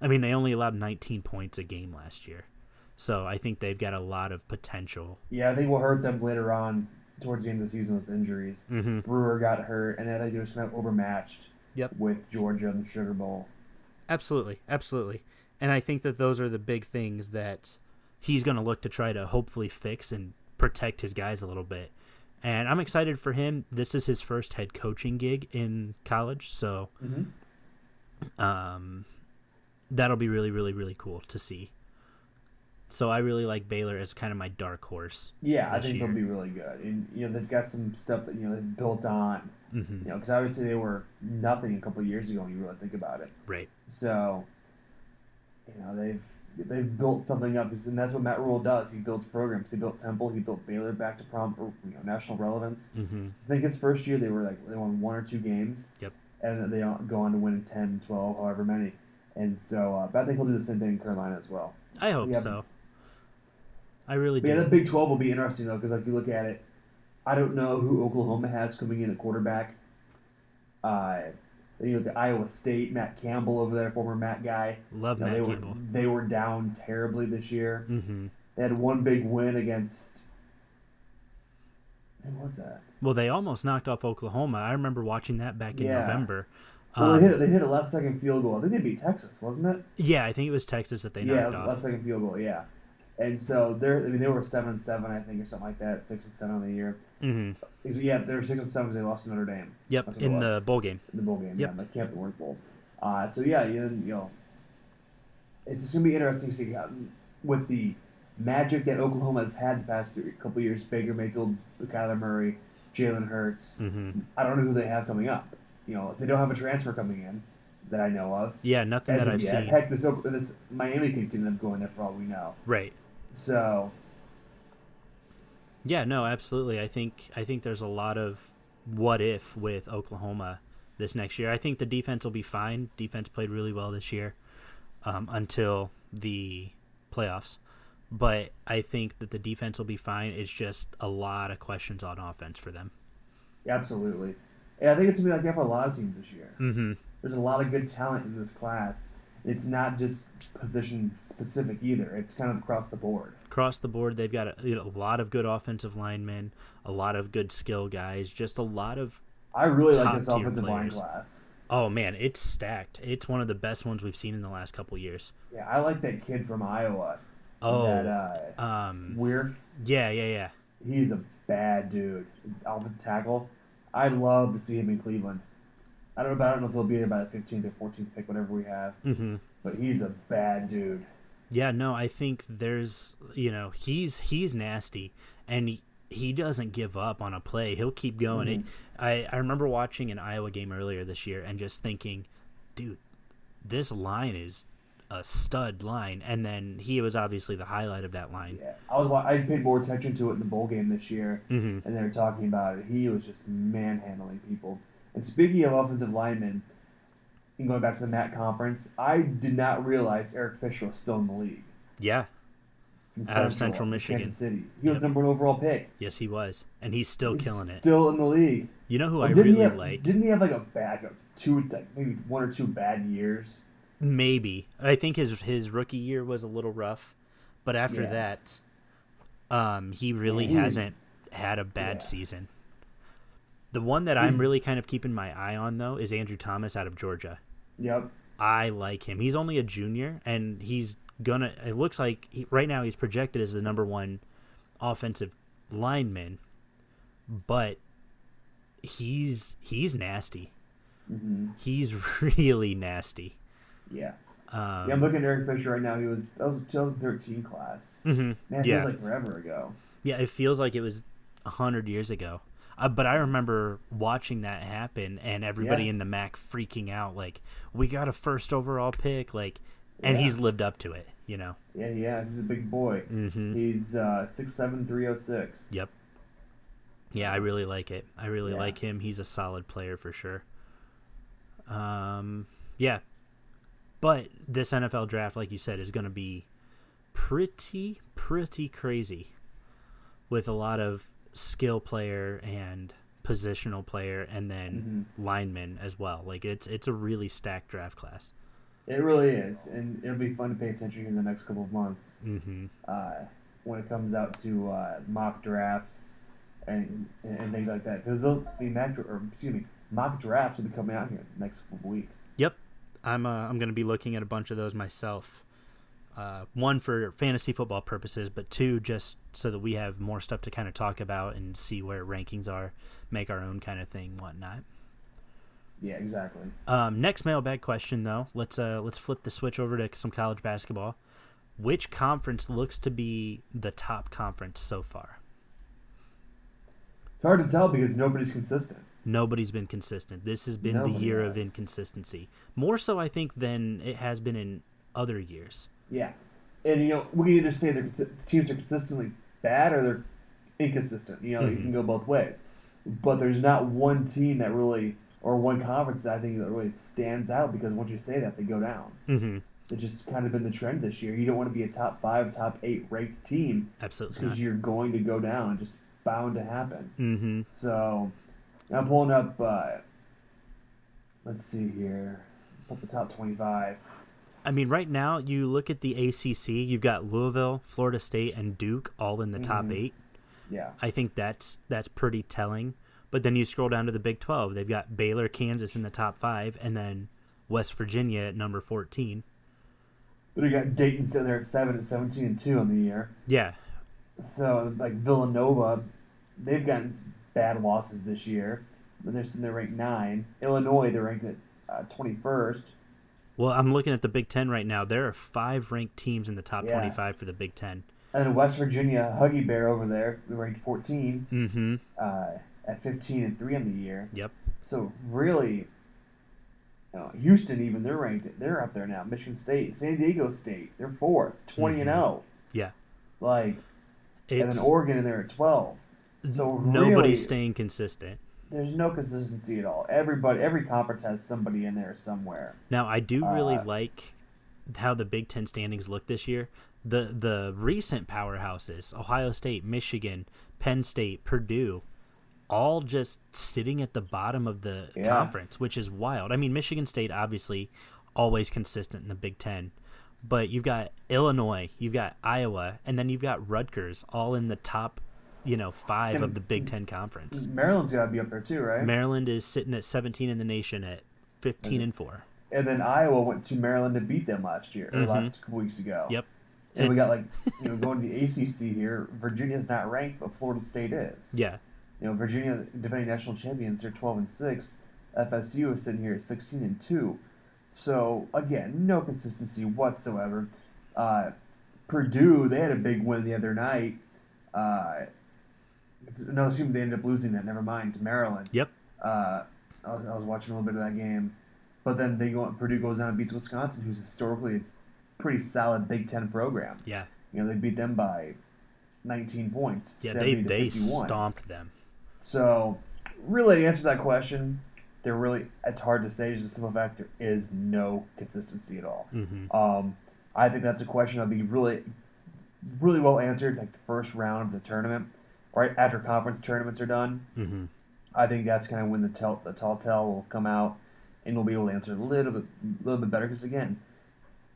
I mean, they only allowed 19 points a game last year. So I think they've got a lot of potential. Yeah, I think we'll hurt them later on towards the end of the season with injuries. Mm-hmm. Brewer got hurt, and then they were kind of overmatched Yep. with Georgia and the Sugar Bowl. Absolutely. Absolutely. And I think that those are the big things that he's going to look to try to hopefully fix and protect his guys a little bit. And I'm excited for him. This is his first head coaching gig in college. So Mm-hmm. um, that'll be really, really, really cool to see. So I really like Baylor as kind of my dark horse. Yeah, I think year. they'll be really good. And you know, they've got some stuff that you know they've built on. hmm You know, because obviously they were nothing a couple of years ago when you really think about it. Right. So, you know, they've they've built something up, and that's what Matt Rhule does. He builds programs. He built Temple. He built Baylor back to prom, or, you know, national relevance. hmm I think his first year they were like they won one or two games. Yep. And they go on to win 10, 12, however many. And so, uh, but I think he'll do the same thing in Carolina as well. I hope Yeah. so. I really But yeah, the Big 12 will be interesting though, because like you look at it, I don't know who Oklahoma has coming in at quarterback. Uh, you know, the Iowa State, Matt Campbell over there, former MAC guy. Love You know, Matt they Campbell. were they were down terribly this year. hmm They had one big win against. Who was that? Well, they almost knocked off Oklahoma. I remember watching that back in Yeah. November. Well, Um, they hit they hit a left second field goal. I think they beat Texas, wasn't it? yeah, I think it was Texas that they yeah, it knocked was off. left second field goal. Yeah, and so they're I mean they were seven and seven I think or something like that, six and seven on the year. hmm Yeah, they were six and seven. They lost to Notre Dame Yep, That's what it in the bowl game. in the bowl game. Yep. Yeah, the Camping World Bowl. Uh, so yeah, you, you know, it's just gonna be interesting to see how, with the magic that Oklahoma has had the past three, couple years. Baker Mayfield, Kyler Murray, Jalen Hurts. hmm I don't know who they have coming up. You know, they don't have a transfer coming in that I know of. Yeah, nothing that I've yet. seen. Heck, this this Miami can end up going there for all we know. Right. So Yeah, no, absolutely. I think I think there's a lot of what if with Oklahoma this next year. I think the defense will be fine. Defense played really well this year. um, until the playoffs. But I think that the defense will be fine. It's just a lot of questions on offense for them. Absolutely. And I think it's gonna be like that for a lot of teams this year. Mm-hmm. There's a lot of good talent in this class. It's not just position specific either. It's kind of across the board. Across the board, they've got a, you know, a lot of good offensive linemen, a lot of good skill guys, just a lot of. I really like this offensive line class. Oh man, it's stacked. It's one of the best ones we've seen in the last couple years. Yeah, I like that kid from Iowa. Oh, That uh, um, Weird. yeah, yeah, yeah. He's a bad dude. Offensive tackle. I'd love to see him in Cleveland. I don't know. I don't know if he'll be there by the 15th or 14th pick, whatever we have. Mm-hmm. But he's a bad dude. Yeah, no, I think there's, you know, he's he's nasty, and he, he doesn't give up on a play. He'll keep going. It, I I remember watching an Iowa game earlier this year and just thinking, dude, this line is a stud line. And then he was obviously the highlight of that line. Yeah, I was I paid more attention to it in the bowl game this year, hmm and they were talking about it. He was just manhandling people. And speaking of offensive linemen, and going back to the MAC conference, I did not realize Eric Fisher was still in the league. Yeah, From Out of Central Michigan. Kansas City. He was Yep. number one overall pick. yes, he was, and he's still He's killing it. Still in the league. You know who Oh, I didn't really he have, like? Didn't he have like a bad, two, like maybe one or two bad years? Maybe I think his his rookie year was a little rough, but after Yeah. that, um, he really Yeah, he- hasn't had a bad Yeah. season. The one that I'm really kind of keeping my eye on though is Andrew Thomas out of Georgia. Yep. I like him. He's only a junior, and he's gonna. It looks like he, right now he's projected as the number one offensive lineman, but he's he's nasty. hmm He's really nasty. Yeah. Um, yeah. I'm looking at Eric Fisher right now. He was that was 2013 class. mhm. Man, it Yeah. feels like forever ago. Yeah, it feels like it was a hundred years ago. Uh, but I remember watching that happen and everybody Yeah. in the MAC freaking out, like, "We got a first overall pick!" Like, and Yeah. he's lived up to it. You know. Yeah, yeah. He's a big boy. Mm-hmm. He's uh, six seven three oh six. Yep. Yeah, I really like it. I really Yeah. like him. He's a solid player for sure. Um, yeah. But this NFL draft, like you said, is going to be pretty, pretty crazy with a lot of skill player and positional player and then linemen as well. Like it's it's a really stacked draft class. It really is, and it'll be fun to pay attention in the next couple of months Mm-hmm. uh, when it comes out to uh, mock drafts and, and things like that. Because they'll be mock, or excuse me, mock drafts will be coming out here in the next couple of weeks. Yep, I'm uh, I'm going to be looking at a bunch of those myself. Uh, one for fantasy football purposes, but two just so that we have more stuff to kind of talk about and see where rankings are, make our own kind of thing, whatnot. Yeah, exactly. Um, next mailbag question though, let's uh, let's flip the switch over to some college basketball. Which conference looks to be the top conference so far? It's hard to tell because nobody's consistent. Nobody's been consistent. This has been the Nobody year of inconsistency. More so, I think, than it has been in other years. Yeah, and you know we can either say the teams are consistently bad or they're inconsistent. You know, you Mhm. can go both ways. But there's not one team that really, or one conference that I think that really stands out because once you say that, they go down. Mm-hmm. It's just kind of been the trend this year. You don't want to be a top five, top eight ranked team Absolutely because you're going to go down. Just bound to happen. Mm-hmm. So I'm pulling up. Uh, let's see here. Put the top 25. I mean, right now, you look at the ACC, you've got Louisville, Florida State, and Duke all in the top Mhm. eight. Yeah. I think that's that's pretty telling. But then you scroll down to the Big 12. They've got Baylor, Kansas in the top five, and then West Virginia at number 14. Then you got Dayton sitting there at seven and 17 and two on the year. Yeah. So like Villanova, they've gotten bad losses this year, but they're sitting there ranked nine. Illinois, they're ranked at uh, 21st. Well, I'm looking at the Big Ten right now. There are five ranked teams in the top Yeah. 25 for the Big Ten. And then West Virginia, Huggy Bear over there, they're ranked 14 Mm-hmm. uh, at 15 and three on the year. Yep. So really, you know, Houston even they're ranked. They're up there now. Michigan State, San Diego State, they're fourth, 20 and Mhm. 0. Yeah. Like, and It's then Oregon in there at 12. So nobody's really- staying consistent. There's no consistency at all. Everybody, every conference has somebody in there somewhere. Now, I do really Uh, like how the Big Ten standings look this year, the the recent powerhouses, Ohio State, Michigan, Penn State, Purdue, all just sitting at the bottom of the Yeah. conference, which is wild. I mean, Michigan State obviously always consistent in the Big Ten, but you've got Illinois, you've got Iowa, and then you've got Rutgers, all in the top, you know, five And- of the Big Ten conference. Maryland's got to be up there too, right? Maryland is sitting at 17 in the nation at 15 and four. and then Iowa went to Maryland to beat them last year, or Mhm. last couple weeks ago. Yep. And we got like, you know, going to the ACC here. Virginia's not ranked, but Florida State is. Yeah. You know, Virginia, defending national champions, they're 12 and six. FSU is sitting here at 16 and two. So again, no consistency whatsoever. Uh, Purdue, they had a big win the other night. Uh, no, excuse me, they ended up losing that. Never mind to Maryland. Yep. Uh, I was, I was watching a little bit of that game, but then they go. Purdue goes down and beats Wisconsin, who's historically a pretty solid Big Ten program. Yeah. You know, they beat them by 19 points. Yeah, they they stomped them. So, really, to answer that question, there really it's hard to say. Just the simple fact there is no consistency at all. hmm Um, I think that's a question that'll be really, really well answered like the first round of the tournament, right after conference tournaments are done. hmm I think that's kind of when the tell the tall tale will come out, and we'll be able to answer a little bit, little bit better. Because again,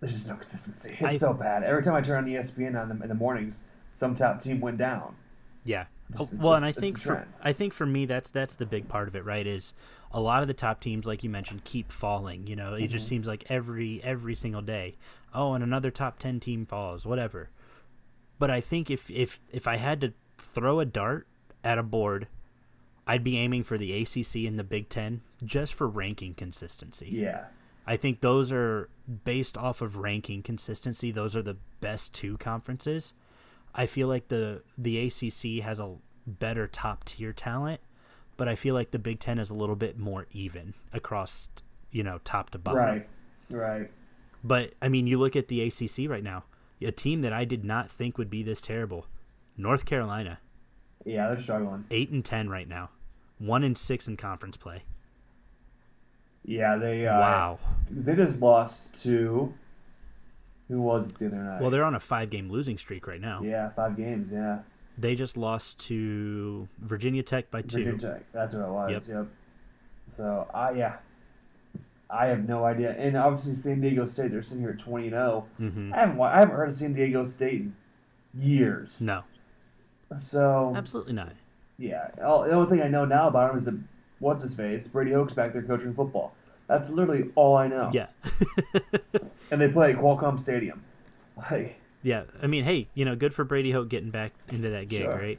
there's just no consistency. It's I- so bad. Every time I turn on ESPN on the, in the mornings, some top team went down. Yeah. It's- Oh, it's well, and I think for. I think for me that's that's the big part of it, right? Is a lot of the top teams, like you mentioned, keep falling. You know, it just Mhm. seems like every every single day. Oh, and another top ten team falls, whatever. But I think if if if I had to throw a dart at a board, I'd be aiming for the ACC and the Big Ten just for ranking consistency. Yeah. I think those are based off of ranking consistency. Those are the best two conferences. I feel like the the ACC has a better top tier talent, but I feel like the Big Ten is a little bit more even across, you know, top to bottom. Right. Right. But I mean, you look at the ACC right now, a team that I did not think would be this terrible, North Carolina, Yeah, they're struggling. eight and ten right now, one and six in conference play. Yeah, they. Uh, wow. They just lost to. Who was it the other night? Well, they're on a five game losing streak right now. Yeah, five games. Yeah. They just lost to Virginia Tech by two. Virginia Tech. That's what it was. Yep. Yep. So I yeah. I have no idea, and obviously San Diego State. They're sitting here at twenty and zero. hmm I haven't I haven't heard of San Diego State in years. No, So absolutely not. yeah, all, the only thing I know now about him is that what's his face Brady Hoke's back there coaching football. That's literally all I know. Yeah, And they play at Qualcomm Stadium. Like yeah. I mean, hey, you know, good for Brady Hoke getting back into that gig, Sure. right?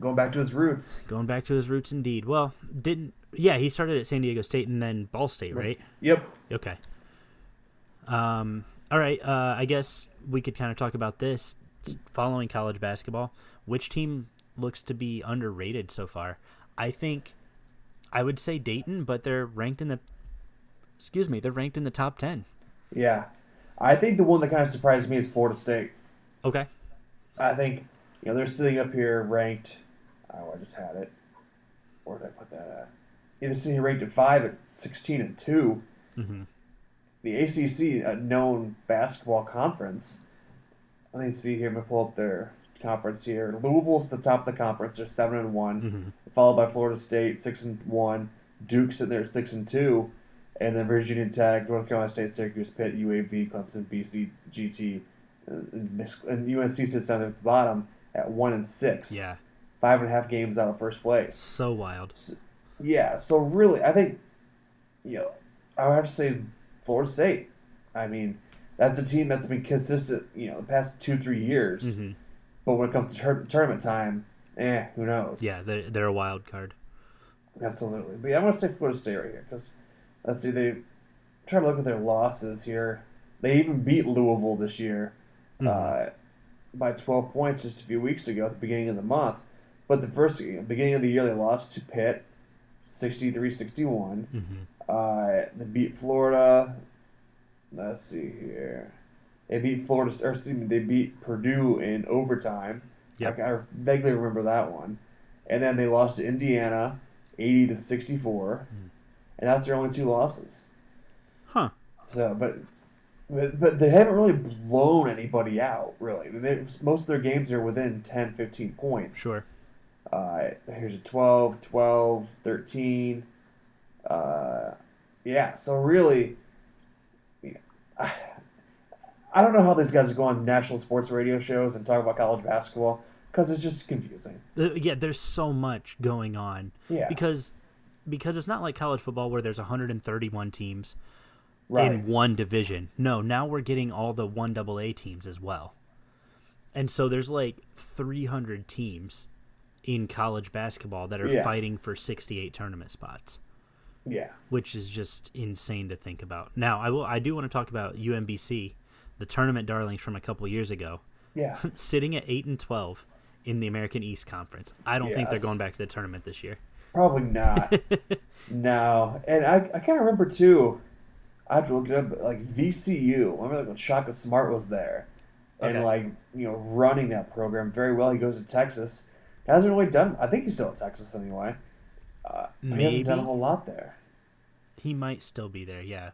going back to his roots. Going back to his roots, indeed. Well, didn't yeah? He started at San Diego State and then Ball State, right? Yep. Okay. Um. All right. Uh, I guess we could kind of talk about this following college basketball. Which team looks to be underrated so far? I think I would say Dayton, but they're ranked in the excuse me, they're ranked in the top ten. Yeah. I think the one that kind of surprised me is Florida State. Okay. I think, you know, they're sitting up here ranked. Oh, I just had it. Where did I put that at? Yeah, they're sitting here ranked at five at 16 and 2. Mm-hmm. The ACC, a known basketball conference. Let me see here. I'm going to pull up their conference here. Louisville's the top of the conference. They're 7 and one Mm-hmm. followed by Florida State, 6 and 1. Duke's sitting there 6 and 2. And then Virginia Tech, North Carolina State, Syracuse, Pitt, UAB, Clemson, BC, GT, and, UNC sits down there at the bottom at 1 and 6. Yeah. Five and a half games out of first place. So wild. Yeah, so really, I think, you know, I would have to say Florida State. I mean, that's a team that's been consistent, you know, the past two, three years. Mm-hmm. But when it comes to tur- tournament time, eh, who knows? Yeah, they're they're a wild card. Absolutely. But yeah, I'm going to say Florida State right here because, let's see, they try to look at their losses here. They even beat Louisville this year Mhm. uh, by 12 points just a few weeks ago at the beginning of the month. But the first beginning of the year, they lost to Pitt 63 61. Mhm. Uh, they beat Florida. Let's see here. They beat Florida, or excuse me, they beat Purdue in overtime. Yep. I, I vaguely remember that one. And then they lost to Indiana, 80 to 64. Hmm. And that's their only two losses. Huh. So, but But, but they haven't really blown anybody out, really. I mean, they, most of their games are within 10, 15 points. Sure. Uh, here's a 12, 12, 13. Uh, yeah, so really, I, don't know how these guys go on national sports radio shows and talk about college basketball because it's just confusing. Yeah, there's so much going on Yeah. because because it's not like college football where there's 131 teams Right. in one division. No, now we're getting all the one double A teams as well. And so there's like 300 teams in college basketball that are Yeah. fighting for 68 tournament spots, Yeah. which is just insane to think about. Now, I will I do want to talk about UMBC, the tournament darlings from a couple years ago, Yeah. sitting at 8 and 12 in the American East Conference. I don't think they're going back to the tournament this year. Probably not. no. And I, I kind of remember, too, I have to look it up, like VCU. Remember like, when Shaka Smart was there and, Okay. like, you know, running that program very well. He goes to Texas. Hasn't really done, I think he's still at Texas anyway. Uh, He hasn't done a whole lot there. He might still be there, yeah.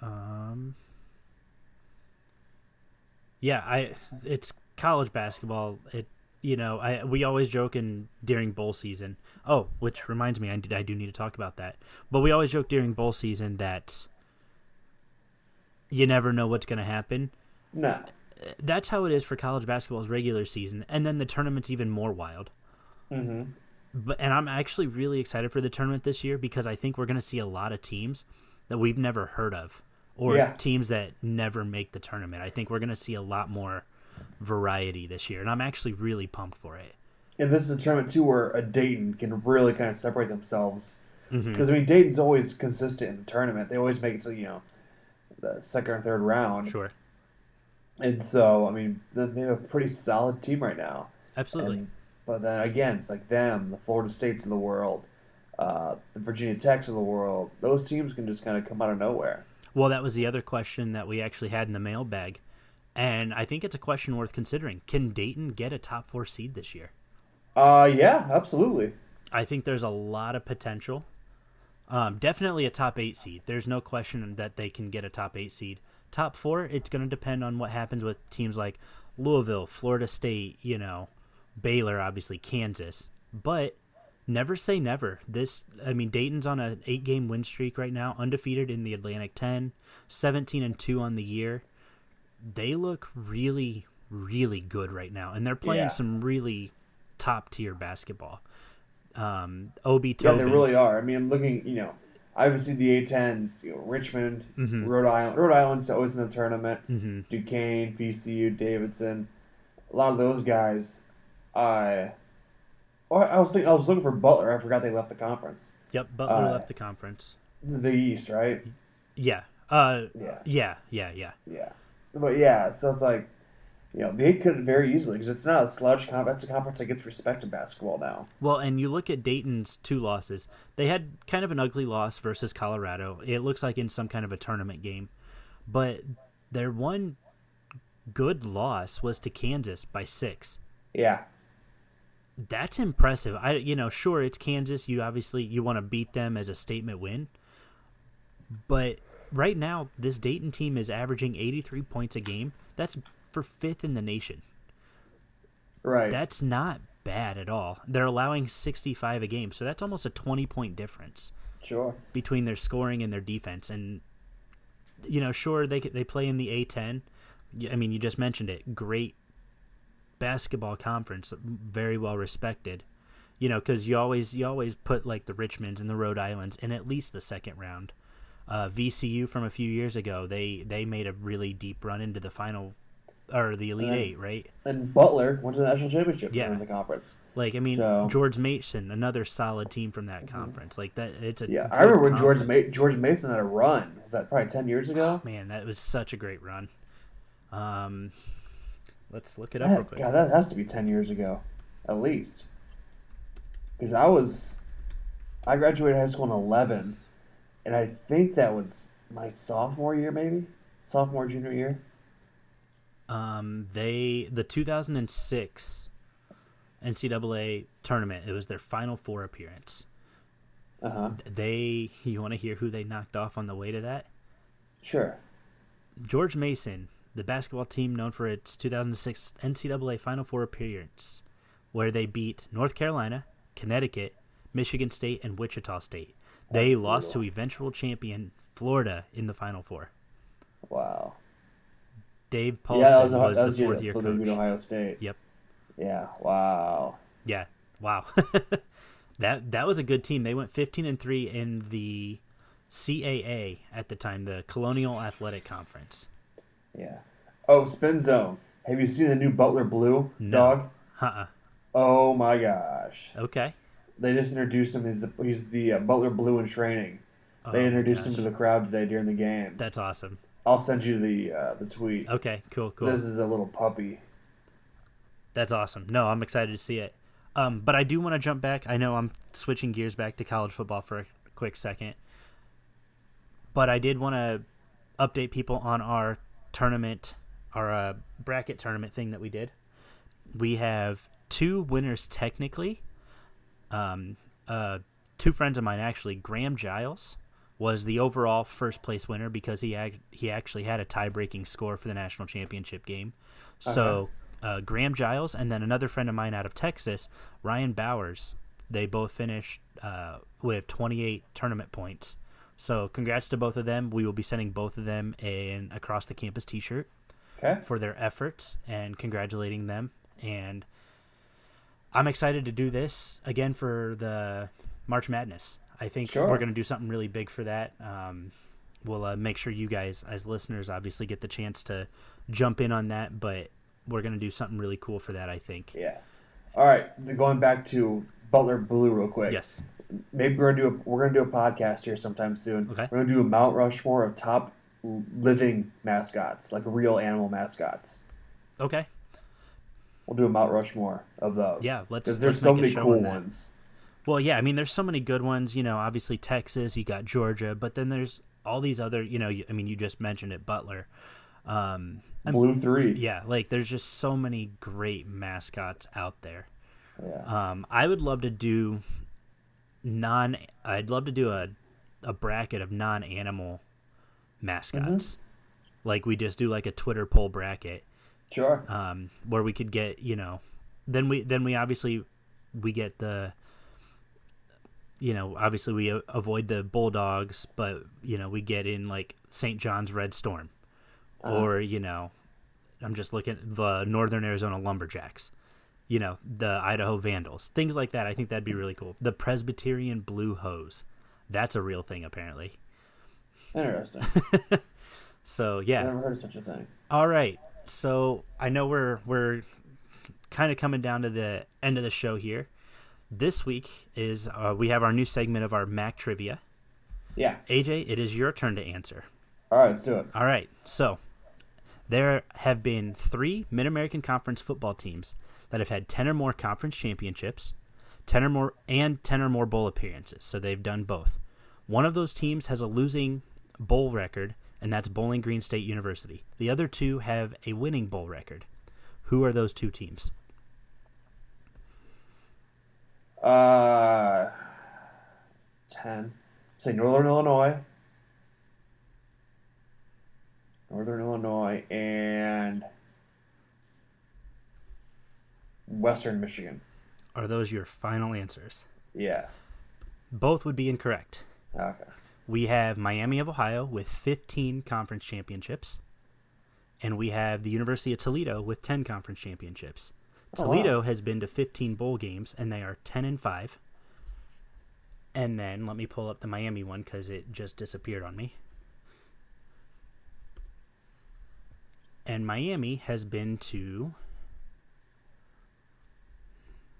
Um Yeah, I it's college basketball. It you know, I we always joke in during bowl season. Oh, which reminds me I, did- I do need to talk about that. But we always joke during bowl season that you never know what's going to happen. No. That's how it is for college basketball's regular season, and then the tournament's even more wild. Mm-hmm. but and I'm actually really excited for the tournament this year because I think we're going to see a lot of teams that we've never heard of or Yeah. teams that never make the tournament. I think we're going to see a lot more variety this year and I'm actually really pumped for it. And this is a tournament, too, where a Dayton can really kind of separate themselves. Because, I mean, Dayton's always consistent in the tournament. They always make it to, you know, the second or third round. Sure. And so, I mean, they have a pretty solid team right now. Absolutely. And, but then again, it's like them, the Florida States of the world, uh, the Virginia Techs of the world. Those teams can just kind of come out of nowhere. well, that was the other question that we actually had in the mailbag. And I think it's a question worth considering. Can Dayton get a top 4 seed this year? Uh, yeah, absolutely. I think there's a lot of potential. Um, definitely a top eight seed. There's no question that they can get a top eight seed. Top four, it's going to depend on what happens with teams like Louisville, Florida State, you know, Baylor, obviously Kansas. But never say never. This, I mean, Dayton's on an eight game win streak right now, undefeated in the Atlantic 10, 17 and 2 on the year. They look really, really good right now. And they're playing Yeah. some really top tier basketball. Um, Obi Yeah, they really are. I mean, I'm looking, you know, obviously the A10s, you know, Richmond, Mhm. Rhode Island. Rhode Island's always in the tournament. Mhm. Duquesne, VCU, Davidson. A lot of those guys. Uh, oh, I was thinking, I was looking for Butler. I forgot they left the conference. Yep, Butler Uh, left the conference. The Big East, right? Yeah. Uh, Yeah. yeah, yeah, yeah. Yeah, but yeah, so it's like, you know, they could very easily because it's not a sludge conference. It's a conference that gets respect in basketball now. Well, and you look at Dayton's two losses. They had kind of an ugly loss versus Colorado. It looks like in some kind of a tournament game. But their one good loss was to Kansas by 6. Yeah, That's impressive. I you know, sure it's Kansas. You obviously you want to beat them as a statement win. But right now this Dayton team is averaging 83 points a game. That's for 5th in the nation. right. That's not bad at all. They're allowing 65 a game, so that's almost a 20 point difference sure. between their scoring and their defense. And you know, sure they they play in the A10. I mean, you just mentioned it. Great basketball conference, very well respected. You know, because you always you always put like the Richmonds and the Rhode Islands in at least the second round. Uh, VCU from a few years ago, they they made a really deep run into the final or the Elite Yeah. Eight, right? And Butler went to the national championship Yeah. in the conference. Like I mean, So- George Mason, another solid team from that conference. Like that, it's a Yeah, I remember when George. Ma- George Mason had a run. Was that probably ten years ago? Man, that was such a great run. Um, let's look it up That- real quick. God, that has to be ten years ago, at least. Because I was, I graduated high school in eleven, and I think that was my sophomore year, maybe sophomore junior year. Um, they the 2006 NCAA tournament. It was their Final Four appearance. Uh huh. They, you want to hear who they knocked off on the way to that? Sure. George Mason, the basketball team known for its 2006 NCAA Final Four appearance, where they beat North Carolina, Connecticut, Michigan State, and Wichita State. They lost to eventual champion Florida in the Final Four. Wow. Dave yeah, that Paulson was, was, that was the fourth year coach. Ohio State. Yep. Yeah. Wow. Yeah. Wow. that that was a good team. They went 15 and 3 in the CAA at the time, the Colonial Athletic Conference. Yeah. Oh, spin zone. Have you seen the new Butler Blue No. dog? Uh-uh. Oh my gosh. Okay. They just introduced him. He's the, he's the uh, Butler Blue in training. Oh They introduced him to the crowd today during the game. That's awesome. I'll send you the uh, the tweet. Okay, cool, cool. This is a little puppy. That's awesome. No, I'm excited to see it. Um, but I do want to jump back. I know I'm switching gears back to college football for a quick second. But I did want to update people on our tournament, our uh, bracket tournament thing that we did. We have two winners technically. Um, uh, two friends of mine actually. Graham Giles was the overall first place winner because he he actually had a tie breaking score for the national championship game. So uh, Graham Giles and then another friend of mine out of Texas, Ryan Bowers. They both finished uh, with 28 tournament points. So congrats to both of them. We will be sending both of them an across the campus T-shirt Okay. for their efforts and congratulating them. And I'm excited to do this again for the March Madness. I think Sure. we're going to do something really big for that. Um, we'll uh, make sure you guys, as listeners, obviously get the chance to jump in on that, but we're going to do something really cool for that, I think. Yeah. All right. Going back to Butler Blue real quick. Yes. Maybe we're gonna do a, we're gonna do a podcast here sometime soon. Okay. We're gonna do a Mount Rushmore of top living mascots, like real animal mascots. Okay. We'll do a Mount Rushmore of those. Yeah, let's- Because there's let's so many cool on ones. Well, yeah, I mean, there's so many good ones. You know, obviously Texas, you got Georgia, but then there's all these other. You know, I mean, you just mentioned it, Butler. Um, and- Blue three. yeah, like there's just so many great mascots out there. Yeah. Um, I would love to do non. I'd love to do a a bracket of non-animal mascots. Like we just do like a Twitter poll bracket Sure. um, where we could get you know then we then we obviously we get the you know obviously we avoid the bulldogs but you know we get in like st john's red storm uh-huh. or you know i'm just looking the northern arizona lumberjacks you know the idaho vandals things like that i think that'd be really cool the presbyterian blue hose that's a real thing apparently Interesting. so yeah never heard of such a thing. All right. So I know we're we're kind of coming down to the end of the show here. This week is uh, we have our new segment of our MAC trivia. Yeah. AJ, it is your turn to answer. All right, let's do it. All right. So there have been three Mid American Conference football teams that have had ten or more conference championships, ten or more, and ten or more bowl appearances. So they've done both. One of those teams has a losing bowl record, and that's Bowling Green State University. The other two have a winning bowl record. Who are those two teams? Uh, ten. Say Northern Illinois. Northern Illinois and Western Michigan. Are those your final answers? Yeah. Both would be incorrect. Okay. We have Miami of Ohio with 15 conference championships, and we have the University of Toledo with 10 conference championships. Oh, wow. Toledo has been to 15 bowl games, and they are 10 and 5. And then let me pull up the Miami one because it just disappeared on me. And Miami has been to.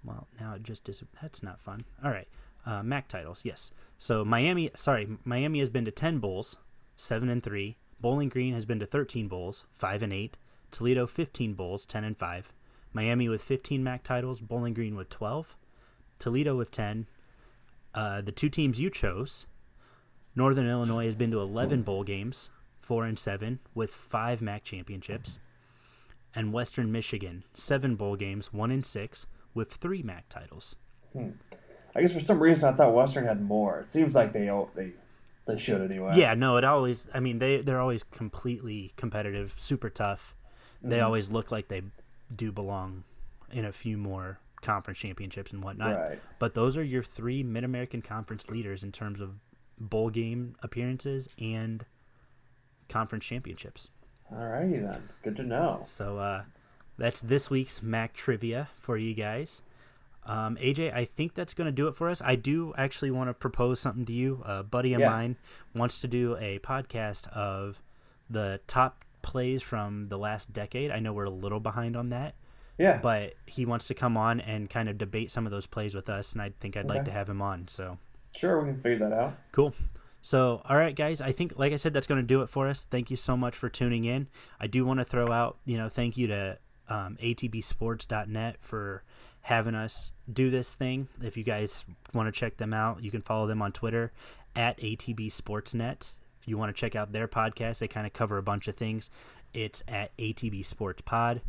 Well, now it just dis. That's not fun. All right, uh, MAC titles, yes. So Miami, sorry, Miami has been to ten bowls, seven and three. Bowling Green has been to thirteen bowls, five and eight. Toledo fifteen bowls, ten and five. Miami with fifteen MAC titles. Bowling Green with twelve. Toledo with ten. Uh, the two teams you chose, Northern Illinois has been to eleven bowl games, four and seven, with five MAC championships. And Western Michigan, seven bowl games, one and six, with three MAC titles. I guess for some reason I thought Western had more. It seems like they they they should anyway. Yeah, no, it always. I mean, they they're always completely competitive, super tough. They Mm-hmm. always look like they do belong in a few more conference championships and whatnot. Right. But those are your three Mid American Conference leaders in terms of bowl game appearances and conference championships. Alrighty then. Good to know. So uh, that's this week's MAC trivia for you guys. Um, AJ, I think that's going to do it for us. I do actually want to propose something to you. A buddy of Yeah. mine wants to do a podcast of the top plays from the last decade. I know we're a little behind on that, Yeah. but he wants to come on and kind of debate some of those plays with us, and I think I'd like to have him on. So sure, we can figure that out. Cool. So, all right, guys. I think, like I said, that's going to do it for us. Thank you so much for tuning in. I do want to throw out, you know, thank you to um, atbsports.net for having us do this thing. If you guys want to check them out, you can follow them on Twitter at atbsportsnet. You want to check out their podcast, they kind of cover a bunch of things. It's at atb sports pod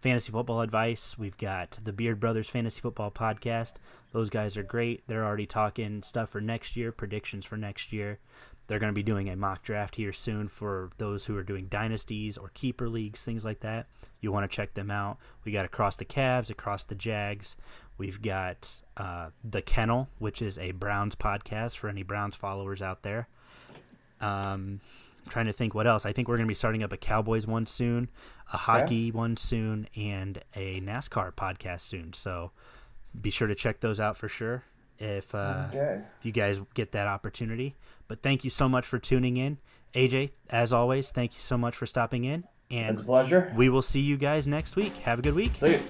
fantasy football advice. We've got the Beard Brothers Fantasy Football Podcast. Those guys are great. They're already talking stuff for next year, predictions for next year. They're going to be doing a mock draft here soon for those who are doing dynasties or keeper leagues, things like that. You want to check them out. We got Across the Cavs, Across the Jags. We've got uh, The Kennel, which is a Browns podcast for any Browns followers out there. Um, I'm trying to think what else. I think we're going to be starting up a Cowboys one soon, a hockey one soon, and a NASCAR podcast soon. So be sure to check those out for sure if uh, Okay. if you guys get that opportunity. But thank you so much for tuning in, AJ. As always, thank you so much for stopping in, And It's a pleasure. we will see you guys next week. Have a good week. See you.